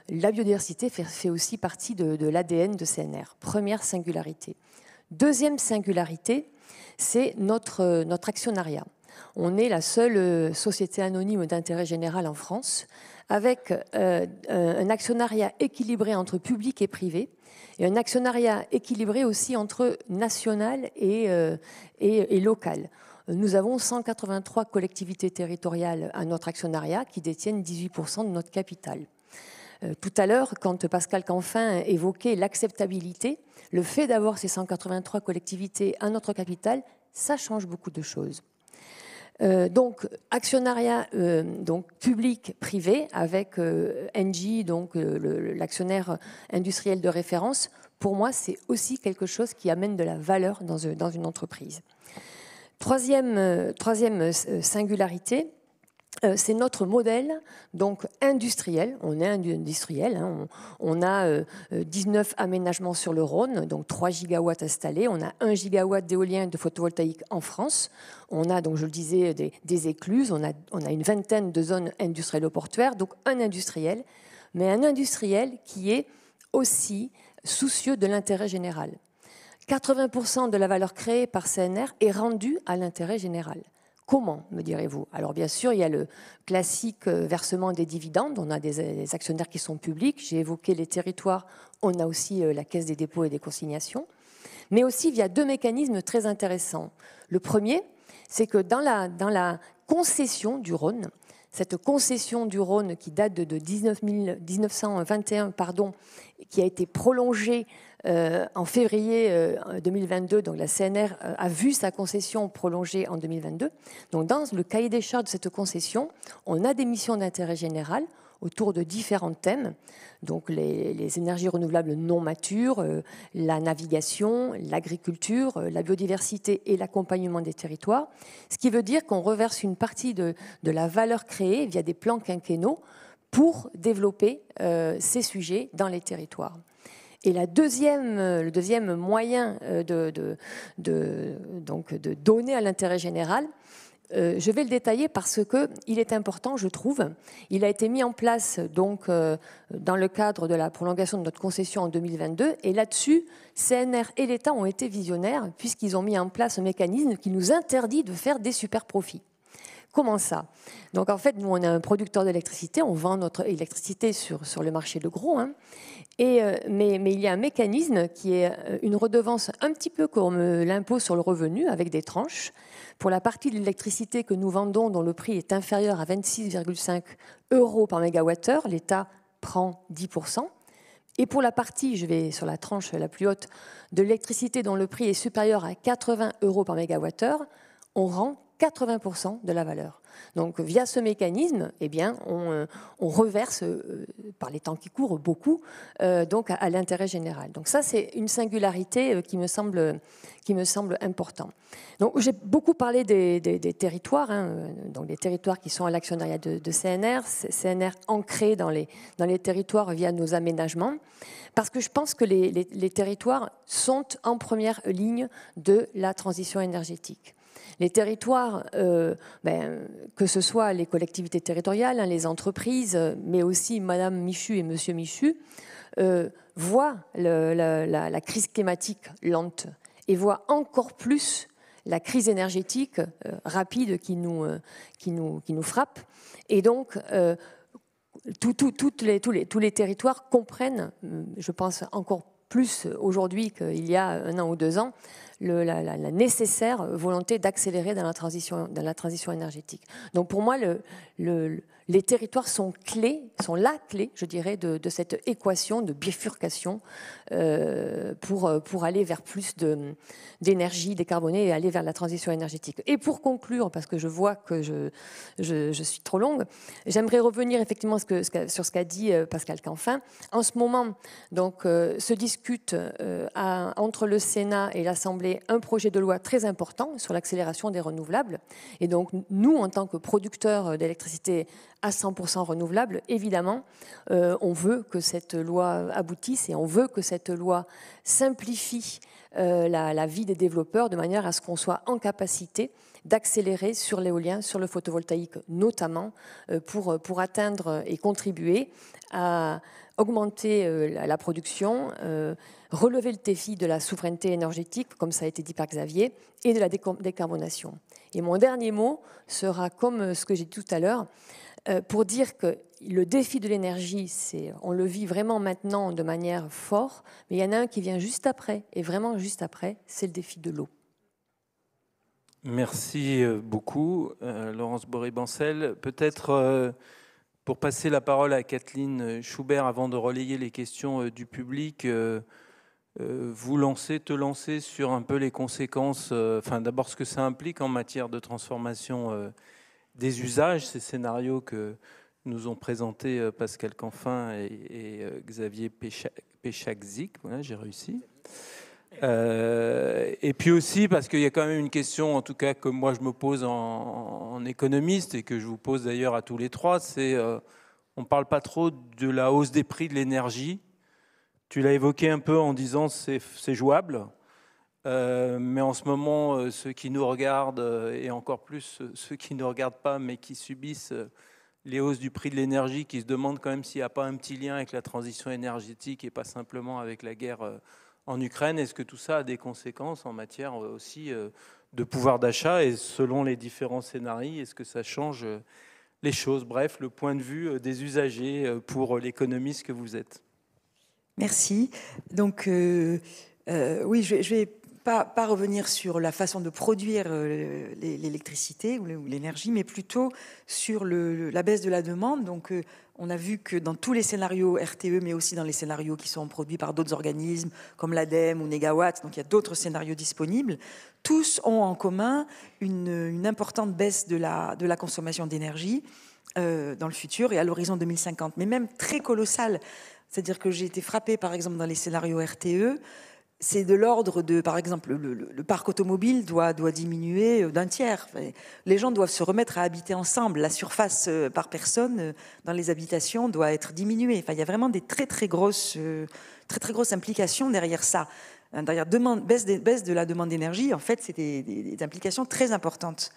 la biodiversité fait, aussi partie de l'ADN de CNR. Première singularité. Deuxième singularité, c'est notre, notre actionnariat. On est la seule euh, société anonyme d'intérêt général en France avec euh, un actionnariat équilibré entre public et privé et un actionnariat équilibré aussi entre national et, euh, et, local. Nous avons 183 collectivités territoriales à notre actionnariat qui détiennent 18% de notre capital. Tout à l'heure, quand Pascal Canfin évoquait l'acceptabilité, le fait d'avoir ces 183 collectivités à notre capital, ça change beaucoup de choses. Euh, donc actionnariat euh, public privé avec euh, Engie donc l'actionnaire industriel de référence pour moi c'est aussi quelque chose qui amène de la valeur dans, dans une entreprise. Troisième, singularité, euh, c'est notre modèle donc industriel. On est industriel. Hein. On, a 19 euh, aménagements sur le Rhône, donc 3 gigawatts installés. On a 1 gigawatt d'éolien et de photovoltaïque en France. On a, donc je le disais, des, écluses. On a, on a, une vingtaine de zones industrielles portuaires. Donc un industriel, mais un industriel qui est aussi soucieux de l'intérêt général. 80% de la valeur créée par CNR est rendue à l'intérêt général. Comment, me direz-vous? Alors bien sûr, il y a le classique euh, versement des dividendes. On a des, actionnaires qui sont publics. J'ai évoqué les territoires. On a aussi euh, la caisse des dépôts et des consignations. Mais aussi, il y a deux mécanismes très intéressants. Le premier, c'est que dans la, dans la concession du Rhône, cette concession du Rhône qui date de, 19 1921, pardon, qui a été prolongée euh, en février 2022, euh, donc la CNR euh, a vu sa concession prolongée en 2022. Donc dans le cahier des charges de cette concession, on a des missions d'intérêt général autour de différents thèmes, donc les, énergies renouvelables non matures, la navigation, l'agriculture, la biodiversité et l'accompagnement des territoires, ce qui veut dire qu'on reverse une partie de, de, la valeur créée via des plans quinquennaux pour développer ces sujets dans les territoires. Et euh, le deuxième moyen euh, de, donc de donner à l'intérêt général, euh, je vais le détailler parce qu'il est important, je trouve. Il a été mis en place donc dans le cadre de la prolongation de notre concession en 2022, et là-dessus, CNR et l'État ont été visionnaires puisqu'ils ont mis en place un mécanisme qui nous interdit de faire des super profits. Comment ça? Donc en fait, nous, on est un producteur d'électricité, on vend notre électricité sur, le marché de gros, hein, euh, mais, mais, il y a un mécanisme qui est euh, une redevance un petit peu comme euh, l'impôt sur le revenu, avec des tranches. Pour la partie de l'électricité que nous vendons, dont le prix est inférieur à 26,5 euros par mégawattheure, l'État prend 10%. Et pour la partie, je vais sur la tranche la plus haute, de l'électricité dont le prix est supérieur à 80 euros par mégawattheure, on rend 80% de la valeur. Donc via ce mécanisme, eh bien, on, euh, reverse euh, par les temps qui courent beaucoup euh, donc à, l'intérêt général. Donc ça c'est une singularité qui me semble qui me semble important. Donc j'ai beaucoup parlé des, territoires, hein, donc des territoires qui sont à l'actionnariat de, CNR, CNR ancré dans les dans les territoires via nos aménagements, parce que je pense que les territoires sont en première ligne de la transition énergétique. Les territoires, euh, ben, que ce soit les collectivités territoriales, hein, les entreprises, mais aussi Madame Michu et Monsieur Michu, euh, voient la, crise climatique lente et voient encore plus la crise énergétique euh, rapide qui nous, qui, nous, qui nous frappe. Et donc, les, tous, les, tous les territoires comprennent, je pense encore plus aujourd'hui qu'il y a un an ou deux ans, la, nécessaire volonté d'accélérer dans la transition énergétique. Donc pour moi, le, les territoires sont clés, sont la clé, je dirais, de, cette équation de bifurcation euh, pour, pour aller vers plus d'énergie décarbonée et aller vers la transition énergétique. Et pour conclure, parce que je vois que je, je, suis trop longue, j'aimerais revenir effectivement sur ce qu'a dit euh, Pascal Canfin. En ce moment, donc, euh, se discute entre le Sénat et l'Assemblée un projet de loi très important sur l'accélération des renouvelables. Et donc, nous, en tant que producteurs d'électricité à 100% renouvelable, évidemment, euh, on veut que cette loi aboutisse et on veut que cette loi simplifie euh, la, vie des développeurs de manière à ce qu'on soit en capacité d'accélérer sur l'éolien, sur le photovoltaïque notamment, euh, pour, pour atteindre et contribuer à augmenter la, production, relever le défi de la souveraineté énergétique, comme ça a été dit par Xavier, et de la décarbonation. Et mon dernier mot sera comme ce que j'ai dit tout à l'heure, euh, pour dire que le défi de l'énergie, on le vit vraiment maintenant de manière forte, mais il y en a un qui vient juste après, et vraiment juste après, c'est le défi de l'eau. Merci euh, beaucoup, euh, Laurence Boré-Bancel. Peut-être pour passer la parole à Kathleen Schubert avant de relayer les questions du public, vous lancer, te lancer sur un peu les conséquences, enfin d'abord ce que ça implique en matière de transformation des usages, ces scénarios que nous ont présentés euh, Pascal Canfin et, euh, Xavier Péchakzik. Voilà, j'ai réussi. Euh, et puis aussi parce qu'il y a quand même une question, en tout cas que moi je me pose en, économiste et que je vous pose d'ailleurs à tous les trois, c'est on ne parle pas trop de la hausse des prix de l'énergie. Tu l'as évoqué un peu en disant c'est jouable. Euh, mais en ce moment, euh, ceux qui nous regardent, euh, et encore plus ceux qui ne regardent pas, mais qui subissent les hausses du prix de l'énergie, qui se demandent quand même s'il n'y a pas un petit lien avec la transition énergétique et pas simplement avec la guerre en Ukraine. Est-ce que tout ça a des conséquences en matière aussi de pouvoir d'achat et selon les différents scénarios, est-ce que ça change les choses? Bref, le point de vue des usagers pour l'économiste que vous êtes. Merci. Donc, oui, je je vais pas, revenir sur la façon de produire euh, l'électricité ou l'énergie, mais plutôt sur la baisse de la demande. Donc, euh, on a vu que dans tous les scénarios RTE, mais aussi dans les scénarios qui sont produits par d'autres organismes comme l'ADEME ou Negawatt, donc il y a d'autres scénarios disponibles, tous ont en commun une, importante baisse de la, consommation d'énergie euh, dans le futur et à l'horizon 2050, mais même très colossale. C'est-à-dire que j'ai été frappée, par exemple, dans les scénarios RTE, c'est de l'ordre de, par exemple, le, parc automobile doit, doit diminuer d'un tiers. Les gens doivent se remettre à habiter ensemble. La surface euh, par personne euh, dans les habitations doit être diminuée. Enfin, il y a vraiment des très très grosses, euh, très très grosses implications derrière ça. Derrière demande, baisse, de, baisse de la demande d'énergie, en fait, c'est des, implications très importantes.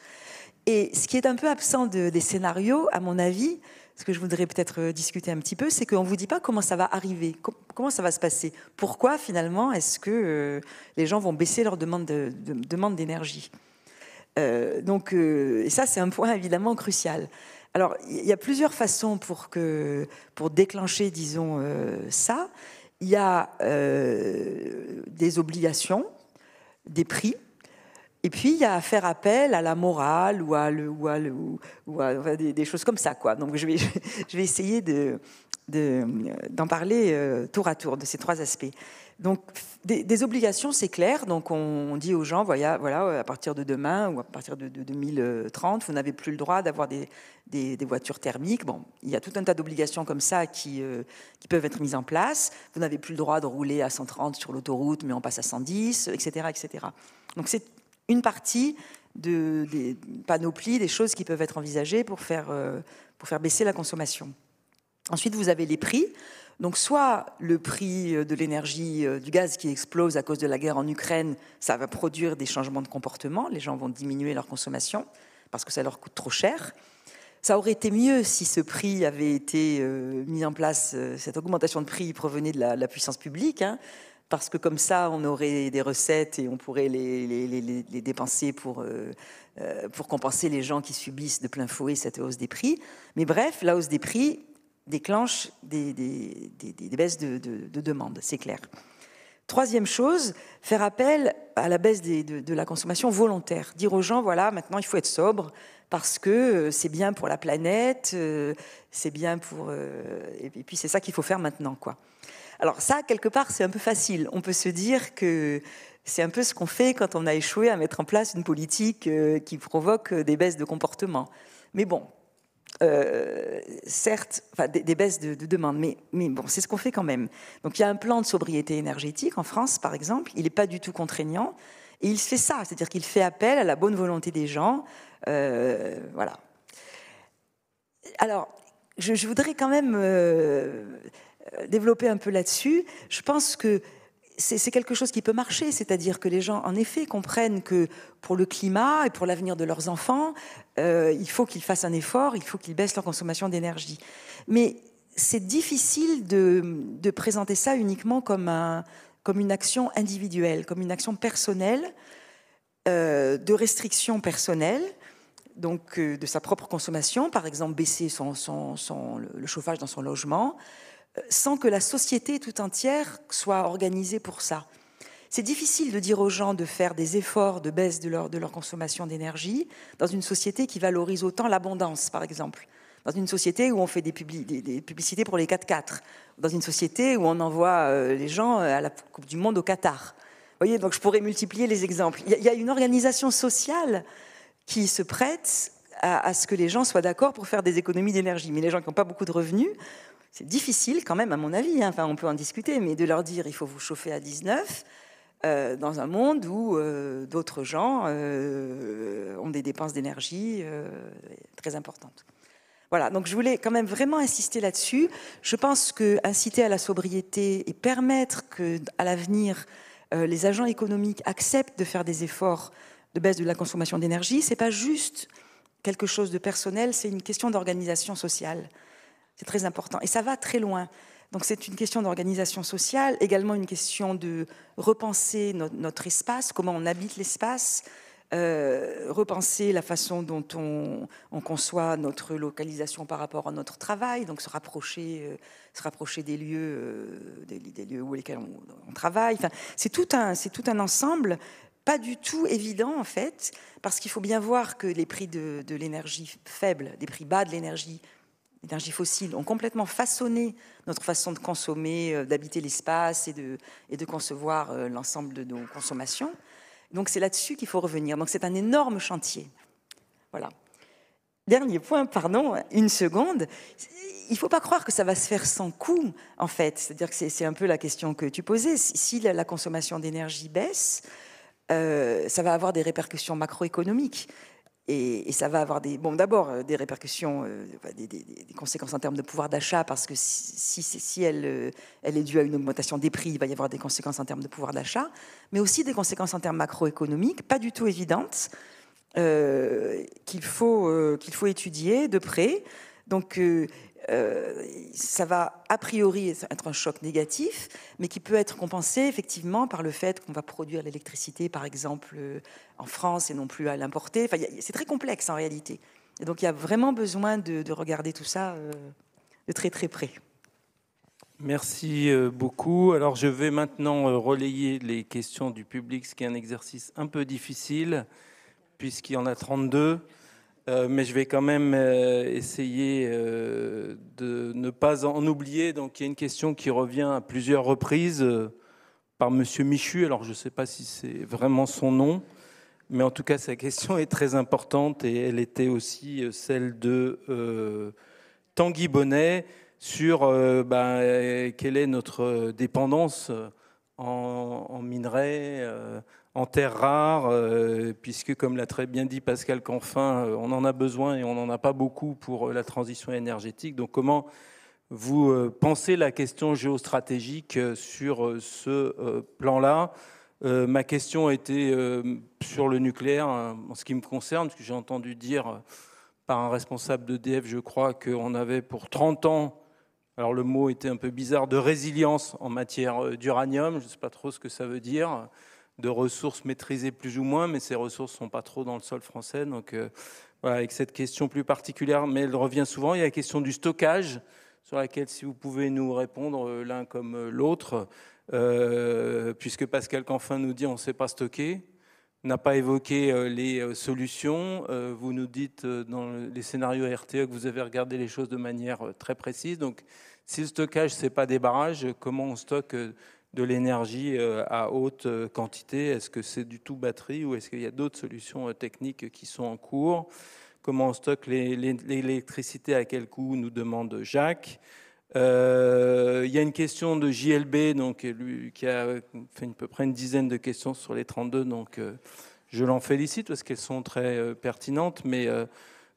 Et ce qui est un peu absent des scénarios, à mon avis, ce que je voudrais peut-être euh, discuter un petit peu, c'est qu'on ne vous dit pas comment ça va arriver, comment ça va se passer. Pourquoi finalement est-ce que euh, les gens vont baisser leur demande d'énergie? Euh, Donc, et ça, c'est un point évidemment crucial. Alors, il y a plusieurs façons pour, que, pour déclencher, disons, ça. Il y a des obligations, des prix, et puis, il y a à faire appel à la morale ou à, le, ou à, des, choses comme ça. Quoi. Donc, je vais, je vais essayer de, d'en parler euh, tour à tour de ces trois aspects. Donc, des, obligations, c'est clair. Donc, on, dit aux gens, voilà, voilà, à partir de demain ou à partir de, 2030, vous n'avez plus le droit d'avoir des, des, voitures thermiques. Bon, il y a tout un tas d'obligations comme ça qui, euh, qui peuvent être mises en place. Vous n'avez plus le droit de rouler à 130 sur l'autoroute, mais on passe à 110, etc., etc. Donc, c'est une partie de, des panoplies, des choses qui peuvent être envisagées pour faire, euh, pour faire baisser la consommation. Ensuite, vous avez les prix. Donc, soit le prix de l'énergie, euh, du gaz qui explose à cause de la guerre en Ukraine, ça va produire des changements de comportement. Les gens vont diminuer leur consommation parce que ça leur coûte trop cher. Ça aurait été mieux si ce prix avait été euh, mis en place, cette augmentation de prix provenait de la, puissance publique. Hein parce que comme ça, on aurait des recettes et on pourrait les, dépenser pour, euh, euh, pour compenser les gens qui subissent de plein fouet cette hausse des prix. Mais bref, la hausse des prix déclenche des, baisses de, de, demande, c'est clair. troisième chose, faire appel à la baisse de, la consommation volontaire. Dire aux gens, voilà, maintenant il faut être sobre parce que euh, c'est bien pour la planète, c'est bien pour... Et puis c'est ça qu'il faut faire maintenant, quoi. Alors ça, quelque part, c'est un peu facile. On peut se dire que c'est un peu ce qu'on fait quand on a échoué à mettre en place une politique qui provoque des baisses de comportement. Mais bon, euh, certes, des, baisses de, demande, mais, bon, c'est ce qu'on fait quand même. Donc il y a un plan de sobriété énergétique en France, par exemple, il n'est pas du tout contraignant, et il fait ça, c'est-à-dire qu'il fait appel à la bonne volonté des gens. Euh, voilà. Alors, je, voudrais quand même euh, développer un peu là-dessus. Je pense que c'est quelque chose qui peut marcher, c'est-à-dire que les gens, en effet, comprennent que pour le climat et pour l'avenir de leurs enfants, euh, il faut qu'ils fassent un effort, il faut qu'ils baissent leur consommation d'énergie. Mais c'est difficile de, présenter ça uniquement comme, un, comme une action individuelle, comme une action personnelle, euh, de restriction personnelle, donc euh, de sa propre consommation, par exemple baisser le chauffage dans son logement, sans que la société tout entière soit organisée pour ça. C'est difficile de dire aux gens de faire des efforts de baisse de leur, de leur consommation d'énergie dans une société qui valorise autant l'abondance, par exemple. Dans une société où on fait des, publicités pour les 4x4. Dans une société où on envoie euh, les gens euh, à la Coupe du Monde au Qatar. Vous voyez, donc je pourrais multiplier les exemples. Il y a une organisation sociale qui se prête à, ce que les gens soient d'accord pour faire des économies d'énergie. Mais les gens qui n'ont pas beaucoup de revenus, c'est difficile quand même, à mon avis, hein. enfin on peut en discuter, mais de leur dire il faut vous chauffer à 19 euh, dans un monde où euh, d'autres gens euh, ont des dépenses d'énergie très importantes. Voilà, donc je voulais quand même vraiment insister là-dessus. Je pense que inciter à la sobriété et permettre que à l'avenir les agents économiques acceptent de faire des efforts de baisse de la consommation d'énergie, c'est pas juste quelque chose de personnel, c'est une question d'organisation sociale. C'est très important. Et ça va très loin. Donc c'est une question d'organisation sociale, également une question de repenser notre, espace, comment on habite l'espace, euh, repenser la façon dont on, conçoit notre localisation par rapport à notre travail, donc se rapprocher, euh, se rapprocher des lieux, euh, des, lieux où lesquels on, travaille. Enfin, c'est tout un, c'est tout un ensemble pas du tout évident en fait, parce qu'il faut bien voir que les prix de, l'énergie faible, des prix bas de l'énergie énergies fossiles ont complètement façonné notre façon de consommer, euh, d'habiter l'espace et de, et de concevoir euh, l'ensemble de nos consommations. Donc c'est là-dessus qu'il faut revenir. Donc c'est un énorme chantier. Voilà. Dernier point, pardon, une seconde. Il ne faut pas croire que ça va se faire sans coût, en fait. C'est-à-dire que c'est un peu la question que tu posais. Si la consommation d'énergie baisse, euh, ça va avoir des répercussions macroéconomiques. Et, ça va avoir des, bon, d'abord euh, des répercussions, euh, des, conséquences en termes de pouvoir d'achat, parce que si, si, elle, elle, est due à une augmentation des prix, il va y avoir des conséquences en termes de pouvoir d'achat, mais aussi des conséquences en termes macroéconomiques, pas du tout évidentes, qu'il faut, qu'il faut étudier de près. Donc, euh, ça va a priori être un choc négatif, mais qui peut être compensé effectivement par le fait qu'on va produire l'électricité, par exemple, euh, en France et non plus à l'importer. Enfin, c'est très complexe en réalité. Donc il y a vraiment besoin de, regarder tout ça euh, de très très près. Merci beaucoup. Alors je vais maintenant relayer les questions du public, ce qui est un exercice un peu difficile, puisqu'il y en a 32. Euh, mais je vais quand même euh, essayer euh, de ne pas en oublier. Donc, il y a une question qui revient à plusieurs reprises par Monsieur Michu. Alors, je ne sais pas si c'est vraiment son nom, mais en tout cas, sa question est très importante et elle était aussi celle de Tanguy Bonnet sur ben, quelle est notre dépendance en, en minerais en terres rares, euh, puisque comme l'a très bien dit Pascal Canfin, euh, on en a besoin et on n'en a pas beaucoup pour euh, la transition énergétique. Donc comment vous pensez la question géostratégique sur ce plan-là? Ma question était sur le nucléaire hein, en ce qui me concerne, parce que j'ai entendu dire par un responsable d'EDF, je crois, qu'on avait pour 30 ans alors le mot était un peu bizarre, de résilience en matière d'uranium, je ne sais pas trop ce que ça veut dire de ressources maîtrisées plus ou moins, mais ces ressources ne sont pas trop dans le sol français. Donc euh, avec cette question plus particulière, mais elle revient souvent, il y a la question du stockage, sur laquelle si vous pouvez nous répondre euh, l'un comme euh, l'autre. puisque Pascal Canfin nous dit on ne sait pas stocker n'a pas évoqué les solutions. Vous nous dites dans les scénarios RTE que vous avez regardé les choses de manière très précise. Donc, si le stockage, ce n'est pas des barrages, comment on stocke de l'énergie à haute quantité Est-ce que c'est du tout batterie ou est-ce qu'il y a d'autres solutions techniques qui sont en cours? Comment on stocke l'électricité? À quel coût? Nous demande Jacques. il y a une question de JLB donc, qui a fait à peu près une dizaine de questions sur les 32. Donc, je l'en félicite parce qu'elles sont très euh, pertinentes, mais euh,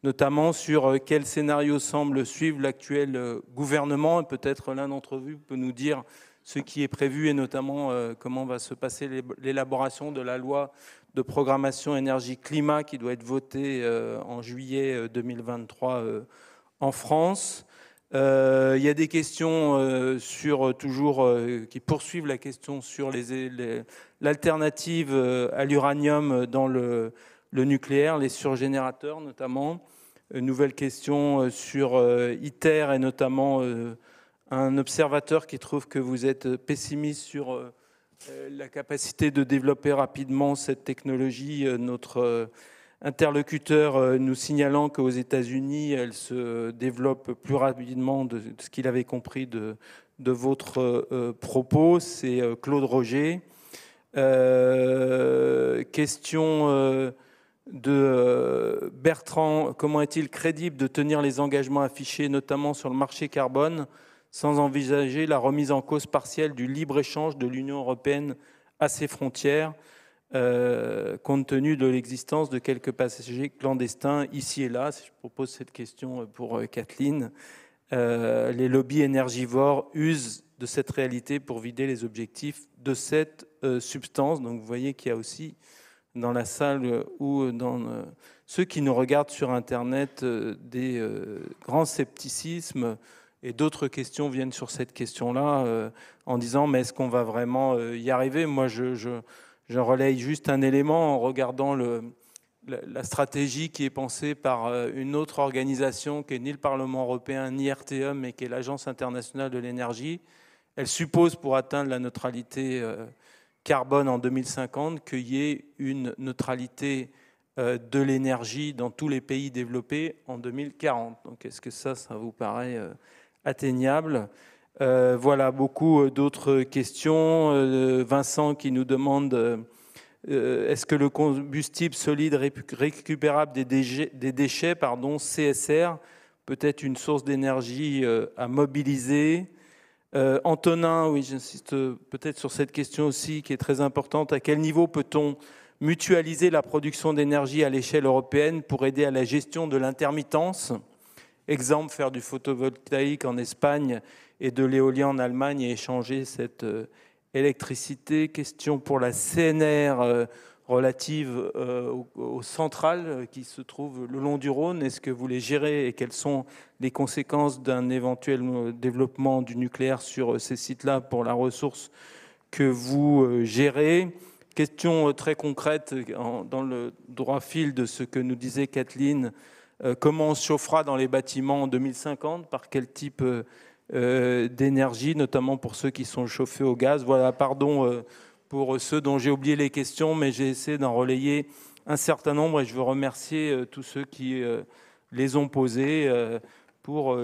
notamment sur euh, quel scénario semble suivre l'actuel gouvernement. Peut-être l'un d'entre vous peut nous dire ce qui est prévu et notamment comment va se passer l'élaboration de la loi de programmation énergie-climat qui doit être votée en juillet 2023 en France. Il y a des questions sur toujours qui poursuivent la question sur l'alternative euh, à l'uranium euh, dans le, nucléaire, les surgénérateurs notamment. Une nouvelle question euh, sur ITER et notamment un observateur qui trouve que vous êtes pessimiste sur la capacité de développer rapidement cette technologie. Notre interlocuteur nous signalant qu'aux États-Unis, elle se développe plus rapidement de ce qu'il avait compris de, votre propos. C'est Claude Roger. Euh, question euh, de euh, Bertrand, comment est-il crédible de tenir les engagements affichés, notamment sur le marché carbone, sans envisager la remise en cause partielle du libre-échange de l'Union européenne à ses frontières, compte tenu de l'existence de quelques passagers clandestins ici et là Je propose cette question pour Kathleen. les lobbies énergivores usent de cette réalité pour vider les objectifs de cette euh, substance. Donc vous voyez qu'il y a aussi dans la salle ou dans euh, ceux qui nous regardent sur Internet euh, des grands scepticismes et d'autres questions viennent sur cette question-là en disant mais est-ce qu'on va vraiment y arriver? Moi, je, relaye juste un élément en regardant la, stratégie qui est pensée par une autre organisation qui n'est ni le Parlement européen ni RTE, mais qui est l'Agence internationale de l'énergie. Elle suppose pour atteindre la neutralité carbone en 2050 qu'il y ait une neutralité euh, de l'énergie dans tous les pays développés en 2040. Donc est-ce que ça, ça vous paraît euh, atteignable euh, Voilà, beaucoup d'autres questions. Vincent qui nous demande est-ce que le combustible solide récupérable des déchets, des déchets pardon, CSR peut être une source d'énergie à mobiliser? Euh, Antonin, oui, j'insiste peut-être sur cette question aussi qui est très importante. À quel niveau peut-on mutualiser la production d'énergie à l'échelle européenne pour aider à la gestion de l'intermittence? Exemple, faire du photovoltaïque en Espagne et de l'éolien en Allemagne et échanger cette euh, électricité. Question pour la CNR. Euh, relative euh, aux, centrales qui se trouvent le long du Rhône. Est-ce que vous les gérez et quelles sont les conséquences d'un éventuel développement du nucléaire sur ces sites-là pour la ressource que vous gérez? Question très concrète dans le droit fil de ce que nous disait Kathleen. Comment on se chauffera dans les bâtiments en 2050 Par quel type d'énergie, notamment pour ceux qui sont chauffés au gaz? Voilà, pardon pour ceux dont j'ai oublié les questions, mais j'ai essayé d'en relayer un certain nombre et je veux remercier euh, tous ceux qui euh, les ont posées euh, pour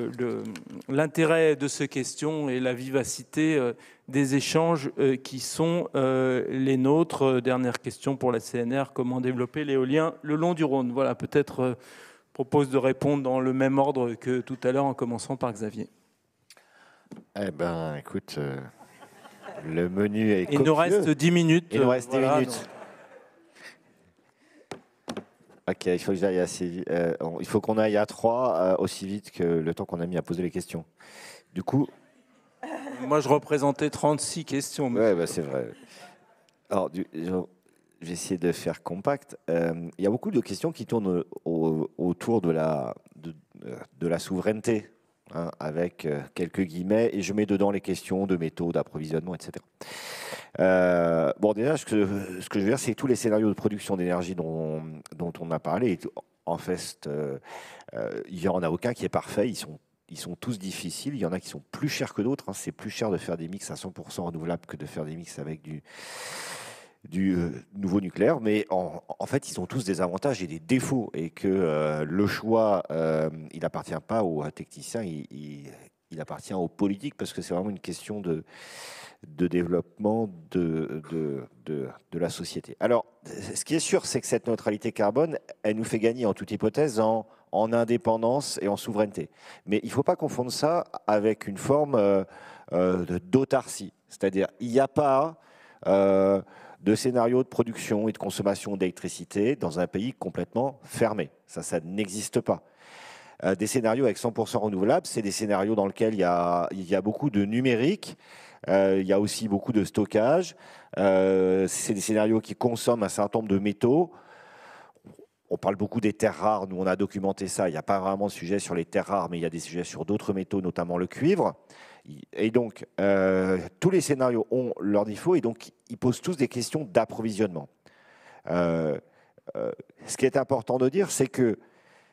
l'intérêt de ces questions et la vivacité des échanges qui sont les nôtres. Dernière question pour la CNR, comment développer l'éolien le long du Rhône? Voilà, peut-être propose de répondre dans le même ordre que tout à l'heure en commençant par Xavier. Eh ben, écoute, le menu est Il nous reste 10 minutes. Il nous reste 10 minutes. Ok, il faut que j'aille assez vite. Euh, il faut qu'on aille à 3 euh, aussi vite que le temps qu'on a mis à poser les questions. Du coup. Moi, je représentais 36 questions. Oui, bah, c'est vrai. Alors, du, je vais essayer de faire compact. Euh, il y a beaucoup de questions qui tournent autour de la, souveraineté Hein, avec euh, quelques guillemets, et je mets dedans les questions de métaux, d'approvisionnement, etc. Euh, bon, déjà, ce que, je veux dire, c'est tous les scénarios de production d'énergie dont, on a parlé, en fait, il n'y en a aucun qui est parfait, ils sont ils sont tous difficiles. Il y en a qui sont plus chers que d'autres. Hein. C'est plus cher de faire des mix à 100% renouvelables que de faire des mix avec du, du euh, nouveau nucléaire, mais en, fait, ils ont tous des avantages et des défauts, et que euh, le choix, euh, il n'appartient pas aux techniciens, il, appartient aux politiques, parce que c'est vraiment une question de, de développement de, de, de, la société. Alors, ce qui est sûr, c'est que cette neutralité carbone, elle nous fait gagner en toute hypothèse en, en indépendance et en souveraineté. Mais il ne faut pas confondre ça avec une forme d'autarcie. C'est-à-dire, il n'y a pas de scénarios de production et de consommation d'électricité dans un pays complètement fermé. Ça, ça n'existe pas. Euh, des scénarios avec 100% renouvelables, c'est des scénarios dans lesquels il y a, beaucoup de numérique, euh, il y a aussi beaucoup de stockage. Euh, c'est des scénarios qui consomment un certain nombre de métaux. On parle beaucoup des terres rares, nous on a documenté ça, il n'y a pas vraiment de sujet sur les terres rares, mais il y a des sujets sur d'autres métaux, notamment le cuivre. Et donc, euh, tous les scénarios ont leurs défauts et donc ils posent tous des questions d'approvisionnement. Euh, euh, ce qui est important de dire, c'est que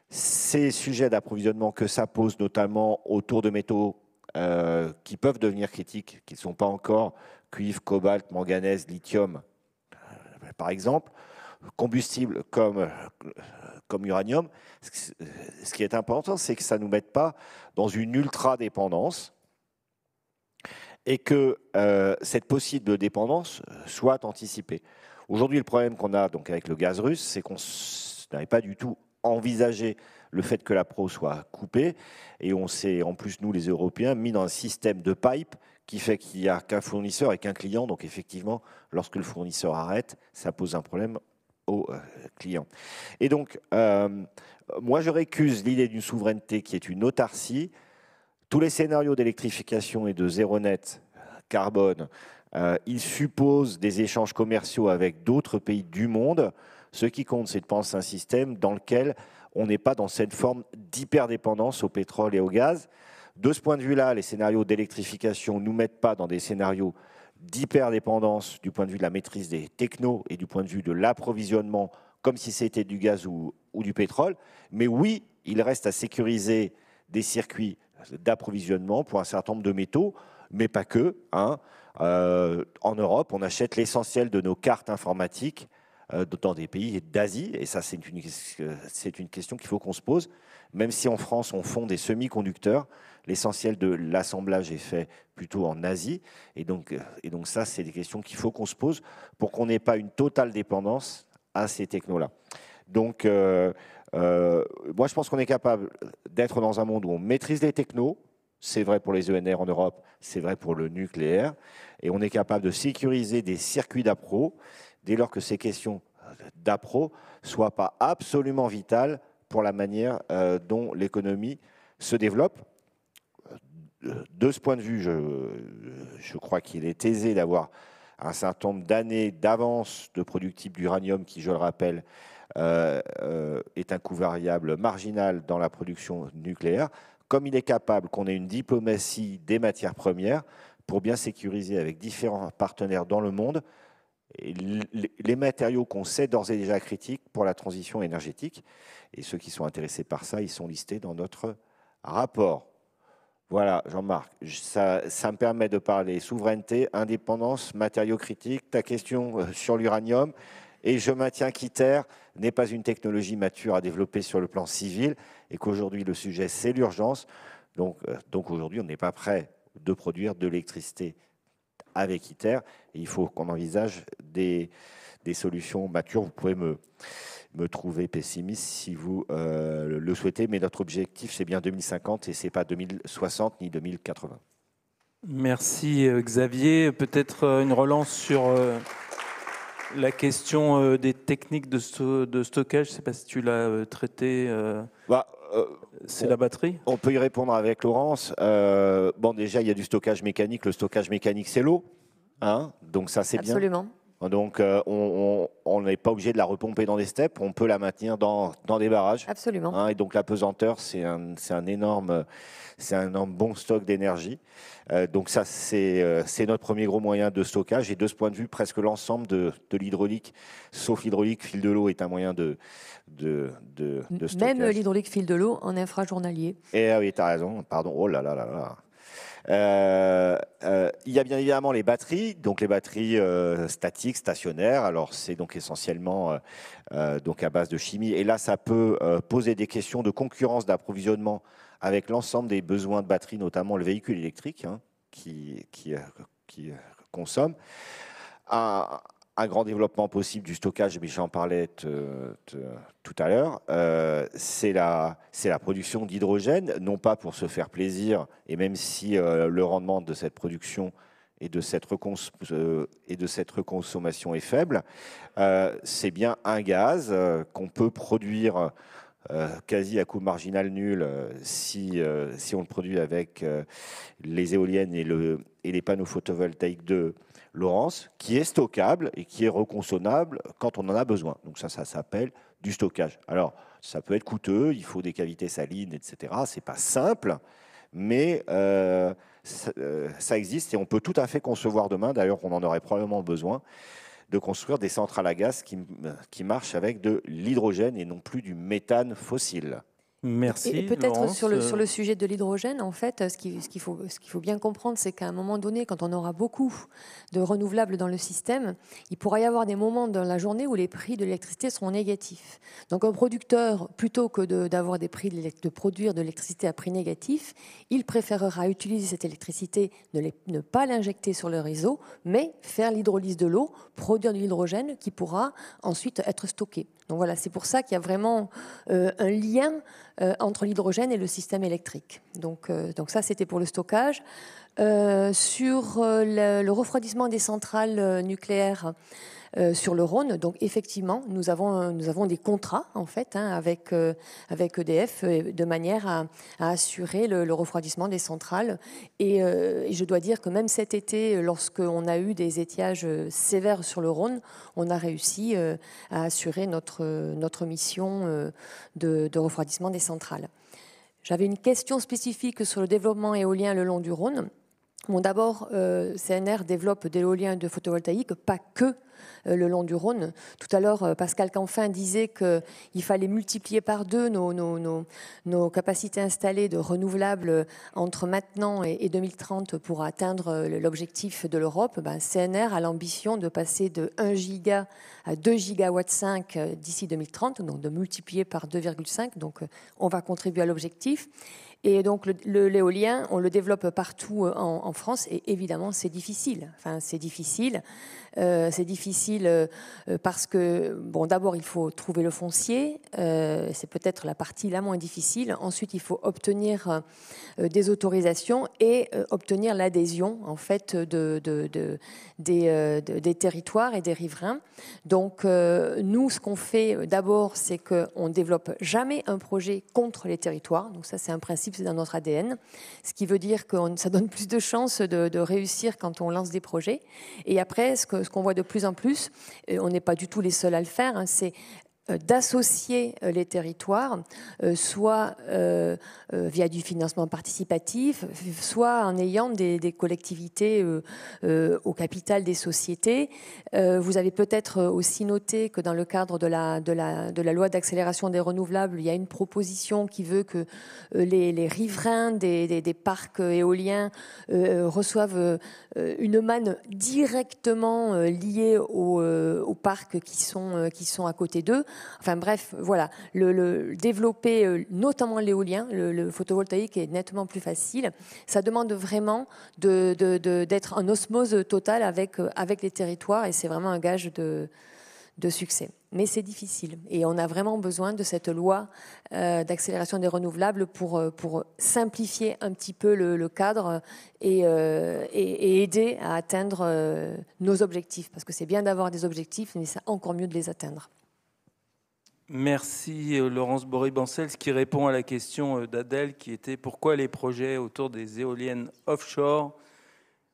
ces sujets d'approvisionnement que ça pose, notamment autour de métaux qui peuvent devenir critiques, qui ne sont pas encore cuivre, cobalt, manganèse, lithium, par exemple, combustibles comme, comme uranium, ce qui est important, c'est que ça ne nous mette pas dans une ultra-dépendance et que euh, cette possible dépendance euh, soit anticipée. Aujourd'hui, le problème qu'on a donc avec le gaz russe, c'est qu'on n'avait pas du tout envisagé le fait que la pro soit coupée, et on s'est, en plus, nous les Européens, mis dans un système de pipe qui fait qu'il n'y a qu'un fournisseur et qu'un client. Donc effectivement, lorsque le fournisseur arrête, ça pose un problème au euh, client. Et donc, moi, je récuse l'idée d'une souveraineté qui est une autarcie, tous les scénarios d'électrification et de zéro net carbone, euh, ils supposent des échanges commerciaux avec d'autres pays du monde. Ce qui compte, c'est de penser un système dans lequel on n'est pas dans cette forme d'hyperdépendance au pétrole et au gaz. De ce point de vue-là, les scénarios d'électrification ne nous mettent pas dans des scénarios d'hyperdépendance du point de vue de la maîtrise des technos et du point de vue de l'approvisionnement, comme si c'était du gaz ou, ou, du pétrole. Mais oui, il reste à sécuriser des circuits d'approvisionnement pour un certain nombre de métaux, mais pas que. Hein. Euh, en Europe, on achète l'essentiel de nos cartes informatiques euh, dans des pays d'Asie, et ça, c'est une, question qu'il faut qu'on se pose. Même si en France, on fond des semi-conducteurs, l'essentiel de l'assemblage est fait plutôt en Asie, et donc, et donc ça, c'est des questions qu'il faut qu'on se pose pour qu'on n'ait pas une totale dépendance à ces technos-là. Donc, euh, euh, moi, je pense qu'on est capable d'être dans un monde où on maîtrise les technos. C'est vrai pour les ENR en Europe, c'est vrai pour le nucléaire. Et on est capable de sécuriser des circuits d'appro dès lors que ces questions d'appro ne soient pas absolument vitales pour la manière euh, dont l'économie se développe. De ce point de vue, je, je crois qu'il est aisé d'avoir un certain nombre d'années d'avance de productible d'uranium qui, je le rappelle, euh, euh, est un coût variable marginal dans la production nucléaire, comme il est capable qu'on ait une diplomatie des matières premières pour bien sécuriser avec différents partenaires dans le monde les matériaux qu'on sait d'ores et déjà critiques pour la transition énergétique. Et ceux qui sont intéressés par ça, ils sont listés dans notre rapport. Voilà, Jean-Marc, ça, ça, me permet de parler souveraineté, indépendance, matériaux critiques, ta question euh, sur l'uranium, et je maintiens qu'ITER n'est pas une technologie mature à développer sur le plan civil et qu'aujourd'hui le sujet c'est l'urgence. Donc, euh, donc aujourd'hui on n'est pas prêt de produire de l'électricité avec ITER. Et il faut qu'on envisage des, des, solutions matures. Vous pouvez me, me trouver pessimiste si vous euh, le souhaitez, mais notre objectif c'est bien 2050 et c'est pas 2060 ni 2080. Merci euh, Xavier. Peut-être une relance sur la question euh, des techniques de, stockage, je ne sais pas si tu l'as euh, traité. Euh, bah, c'est la batterie? On peut y répondre avec Laurence. bon, déjà, il y a du stockage mécanique. Le stockage mécanique, c'est l'eau. Hein donc ça, c'est bien. Absolument. Donc, on, n'est pas obligé de la repomper dans des steppes, on peut la maintenir dans, dans des barrages. Absolument. Hein, et donc la pesanteur, c'est un, un, énorme, c'est un énorme bon stock d'énergie. Euh, donc ça, c'est notre premier gros moyen de stockage. Et de ce point de vue, presque l'ensemble de, de l'hydraulique, sauf l'hydraulique, fil de l'eau est un moyen de, de, de, de stockage. Même l'hydraulique fil de l'eau en infrajournalier. Et ah oui, tu as raison, pardon. Oh là là là là. Euh, euh, il y a bien évidemment les batteries, donc les batteries euh, statiques, stationnaires. Alors c'est donc essentiellement donc à base de chimie. Et là, ça peut poser des questions de concurrence d'approvisionnement avec l'ensemble des besoins de batteries, notamment le véhicule électrique hein, qui, consomme grand développement possible du stockage, mais j'en parlais tout à l'heure, euh, c'est la, la, production d'hydrogène, non pas pour se faire plaisir, et même si euh, le rendement de cette production et de cette, euh, et de cette reconsommation est faible, c'est bien un gaz qu'on peut produire quasi à coût marginal nul si, si on le produit avec les éoliennes et, le, et les panneaux photovoltaïques de, Laurence, qui est stockable et qui est reconsommable quand on en a besoin. Donc ça, ça s'appelle du stockage. Alors, ça peut être coûteux, il faut des cavités salines, etc. C'est pas simple, mais euh, euh, ça, existe et on peut tout à fait concevoir demain, d'ailleurs on en aurait probablement besoin, de construire des centrales à gaz qui, qui marchent avec de l'hydrogène et non plus du méthane fossile. Merci. Et peut-être sur le, sur le sujet de l'hydrogène, en fait, ce qu'il ce faut, ce qu'il faut bien comprendre, c'est qu'à un moment donné, quand on aura beaucoup de renouvelables dans le système, il pourra y avoir des moments dans la journée où les prix de l'électricité seront négatifs. Donc un producteur, plutôt que d'avoir des prix de, de produire de l'électricité à prix négatif, il préférera utiliser cette électricité, ne, les, ne pas l'injecter sur le réseau, mais faire l'hydrolyse de l'eau, produire de l'hydrogène qui pourra ensuite être stocké. Donc voilà, c'est pour ça qu'il y a vraiment euh, un lien euh, entre l'hydrogène et le système électrique. Donc, euh, ça, c'était pour le stockage. sur le, refroidissement des centrales nucléaires, euh, sur le Rhône. Donc effectivement, nous avons, nous avons des contrats en fait hein, avec, euh, avec EDF euh, de manière à, assurer le, refroidissement des centrales. Et, je dois dire que même cet été, lorsqu'on a eu des étiages sévères sur le Rhône, on a réussi à assurer notre, notre mission de, de refroidissement des centrales. J'avais une question spécifique sur le développement éolien le long du Rhône. D'abord, CNR développe de l'éolien et de photovoltaïque, pas que euh, le long du Rhône. Tout à l'heure, euh, Pascal Canfin disait qu'il fallait multiplier par deux nos, capacités installées de renouvelables entre maintenant et, 2030 pour atteindre euh, l'objectif de l'Europe. Ben, CNR a l'ambition de passer de 1 giga à 2 gigawatts 5 d'ici 2030, donc de multiplier par 2,5. Donc on va contribuer à l'objectif. Et donc l'éolien, on le développe partout en, en France et évidemment c'est difficile. Enfin c'est difficile. Euh, c'est difficile euh, parce que, bon, d'abord, il faut trouver le foncier. Euh, c'est peut-être la partie la moins difficile. Ensuite, il faut obtenir des autorisations et obtenir l'adhésion, en fait, de, des, territoires et des riverains. Donc, nous, ce qu'on fait d'abord, c'est qu'on ne développe jamais un projet contre les territoires. Donc, ça, c'est un principe, c'est dans notre ADN. Ce qui veut dire que ça donne plus de chances de, de réussir quand on lance des projets. Et après, ce que ce qu'on voit de plus en plus, on n'est pas du tout les seuls à le faire, hein, c'est d'associer euh, les territoires, euh, soit via du financement participatif, soit en ayant des, collectivités au capital des sociétés. Vous avez peut-être aussi noté que dans le cadre de la, loi d'accélération des renouvelables, il y a une proposition qui veut que les, riverains des, parcs éoliens reçoivent une manne directement liée aux, parcs qui sont à côté d'eux. Enfin bref, voilà, le, développer euh, notamment l'éolien, le, photovoltaïque est nettement plus facile. Ça demande vraiment d'être en osmose totale avec, euh, avec les territoires et c'est vraiment un gage de, succès. Mais c'est difficile et on a vraiment besoin de cette loi euh, d'accélération des renouvelables pour, simplifier un petit peu le, cadre et, aider à atteindre nos objectifs. Parce que c'est bien d'avoir des objectifs, mais c'est encore mieux de les atteindre. Merci euh, Laurence Boré-Bancel, qui répond à la question euh, d'Adèle qui était pourquoi les projets autour des éoliennes offshore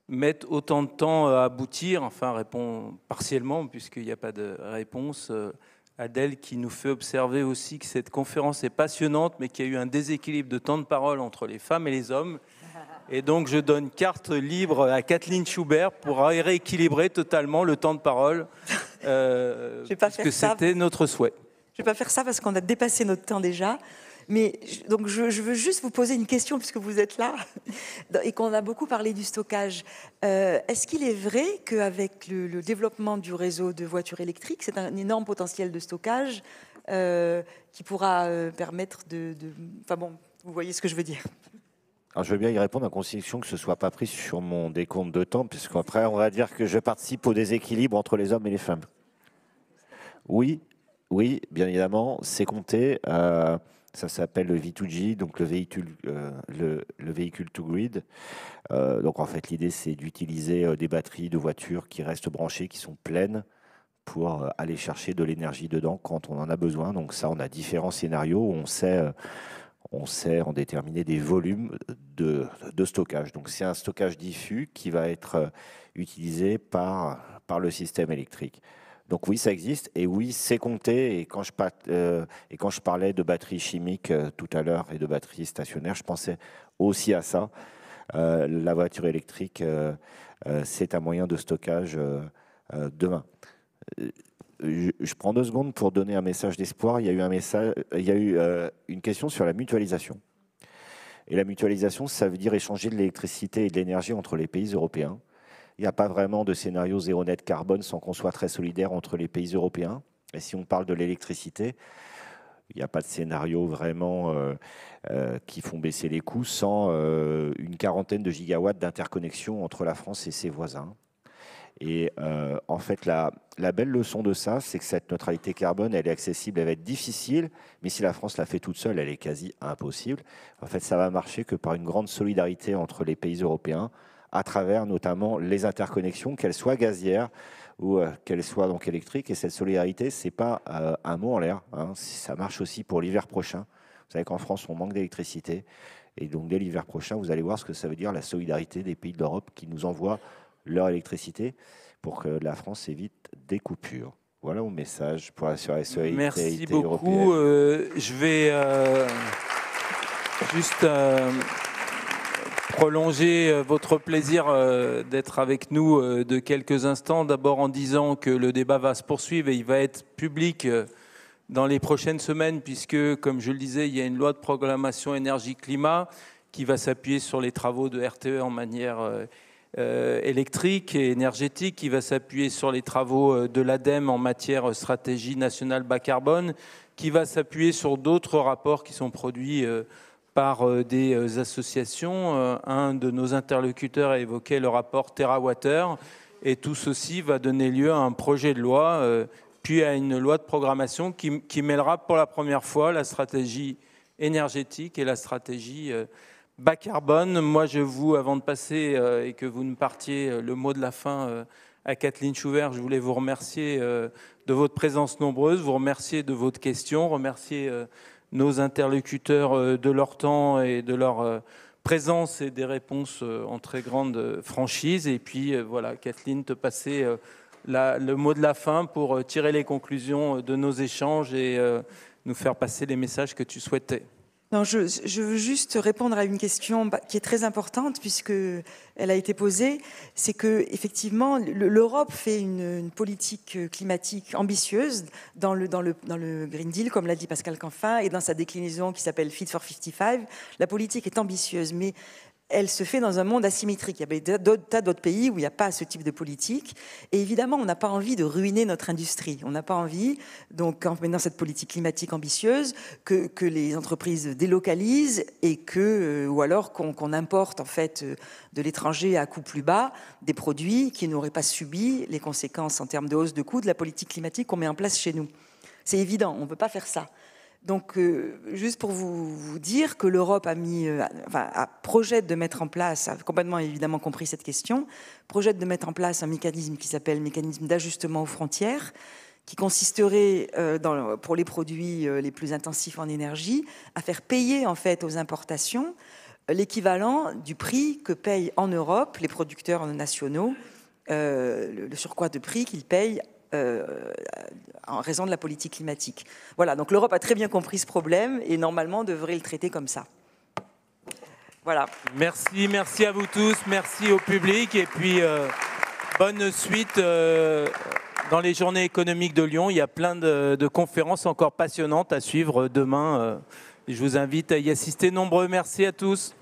mettent autant de temps à aboutir? Enfin, répond partiellement, puisqu'il n'y a pas de réponse. Adèle qui nous fait observer aussi que cette conférence est passionnante, mais qu'il y a eu un déséquilibre de temps de parole entre les femmes et les hommes. Et donc, je donne carte libre à Kathleen Schubert pour rééquilibrer totalement le temps de parole, euh, parce que c'était notre souhait. Je ne vais pas faire ça parce qu'on a dépassé notre temps déjà. Mais donc je, veux juste vous poser une question puisque vous êtes là et qu'on a beaucoup parlé du stockage. Euh, est-ce qu'il est vrai qu'avec le, développement du réseau de voitures électriques, c'est un énorme potentiel de stockage euh, qui pourra euh, permettre de, Enfin bon, vous voyez ce que je veux dire. Alors, je veux bien y répondre à condition que ce ne soit pas pris sur mon décompte de temps, puisqu'après, on va dire que je participe au déséquilibre entre les hommes et les femmes. Oui, oui, bien évidemment, c'est compté. Ça s'appelle le V2G, donc le véhicule, euh. Euh, donc en fait, l'idée c'est d'utiliser euh, des batteries de voitures qui restent branchées, qui sont pleines, pour aller chercher de l'énergie dedans quand on en a besoin. Donc ça, on a différents scénarios. On sait, on sait en déterminer des volumes de, stockage. Donc c'est un stockage diffus qui va être utilisé par le système électrique. Donc oui, ça existe et oui, c'est compté. Et quand je, euh, et quand je parlais de batteries chimiques euh, tout à l'heure et de batteries stationnaires, je pensais aussi à ça. Euh, la voiture électrique, c'est un moyen de stockage demain. Je, prends deux secondes pour donner un message d'espoir. Il y a eu il y a eu une question sur la mutualisation. Et la mutualisation, ça veut dire échanger de l'électricité et de l'énergie entre les pays européens. Il n'y a pas vraiment de scénario zéro net carbone sans qu'on soit très solidaire entre les pays européens. Et si on parle de l'électricité, il n'y a pas de scénario vraiment euh, euh, qui font baisser les coûts sans euh, une quarantaine de gigawatts d'interconnexion entre la France et ses voisins. Et en fait, la, la, belle leçon de ça, c'est que cette neutralité carbone, elle est accessible, elle va être difficile, mais si la France la fait toute seule, elle est quasi impossible. En fait, ça va marcher que par une grande solidarité entre les pays européens, à travers notamment les interconnexions, qu'elles soient gazières ou euh, qu'elles soient donc électriques. Et cette solidarité, c'est pas euh, un mot en l'air. Hein. Ça marche aussi pour l'hiver prochain. Vous savez qu'en France, on manque d'électricité. Et donc, dès l'hiver prochain, vous allez voir ce que ça veut dire la solidarité des pays d'Europe qui nous envoient leur électricité pour que la France évite des coupures. Voilà mon message pour la solidarité Merci beaucoup. Euh, je vais juste prolonger euh, votre plaisir euh, d'être avec nous euh, de quelques instants. D'abord en disant que le débat va se poursuivre et il va être public dans les prochaines semaines, puisque, comme je le disais, il y a une loi de programmation énergie-climat qui va s'appuyer sur les travaux de RTE en manière électrique et énergétique, qui va s'appuyer sur les travaux de l'ADEME en matière stratégie nationale bas carbone, qui va s'appuyer sur d'autres rapports qui sont produits par euh, des euh, associations. Euh, un de nos interlocuteurs a évoqué le rapport TerraWater, et tout ceci va donner lieu à un projet de loi, puis à une loi de programmation qui, qui mêlera pour la première fois la stratégie énergétique et la stratégie bas carbone. Moi, je vous, avant de passer et que vous ne partiez le mot de la fin à Kathleen Schubert, je voulais vous remercier de votre présence nombreuse, vous remercier de votre question, remercier nos interlocuteurs euh, de leur temps et de leur euh, présence et des réponses euh, en très grande franchise. Et puis voilà, Kathleen, te passer le mot de la fin pour tirer les conclusions de nos échanges et nous faire passer les messages que tu souhaitais. Non, je, veux juste répondre à une question bah, qui est très importante puisque elle a été posée. C'est que effectivement, l'Europe fait une, politique climatique ambitieuse dans le, dans le, dans le Green Deal, comme l'a dit Pascal Canfin, et dans sa déclinaison qui s'appelle Fit for 55. La politique est ambitieuse, mais elle se fait dans un monde asymétrique. Il y a d'autres pays où il n'y a pas ce type de politique. Et évidemment, on n'a pas envie de ruiner notre industrie. On n'a pas envie, donc, en menant cette politique climatique ambitieuse, que, les entreprises délocalisent et que, euh, ou alors qu'on importe, en fait, euh, de l'étranger à coût plus bas des produits qui n'auraient pas subi les conséquences en termes de hausse de coûts de la politique climatique qu'on met en place chez nous. C'est évident, on ne peut pas faire ça. Donc, euh, juste pour vous, dire que l'Europe a mis, euh, enfin, de mettre en place, complètement évidemment compris cette question, projette de mettre en place un mécanisme qui s'appelle mécanisme d'ajustement aux frontières, qui consisterait, euh, pour les produits les plus intensifs en énergie, à faire payer en fait aux importations l'équivalent du prix que payent en Europe les producteurs nationaux, le, surcroît de prix qu'ils payent en raison de la politique climatique. Voilà, donc l'Europe a très bien compris ce problème et normalement devrait le traiter comme ça. Voilà. Merci, merci à vous tous, merci au public et puis bonne suite dans les journées économiques de Lyon. Il y a plein de, de conférences encore passionnantes à suivre demain. Je vous invite à y assister nombreux. Merci à tous.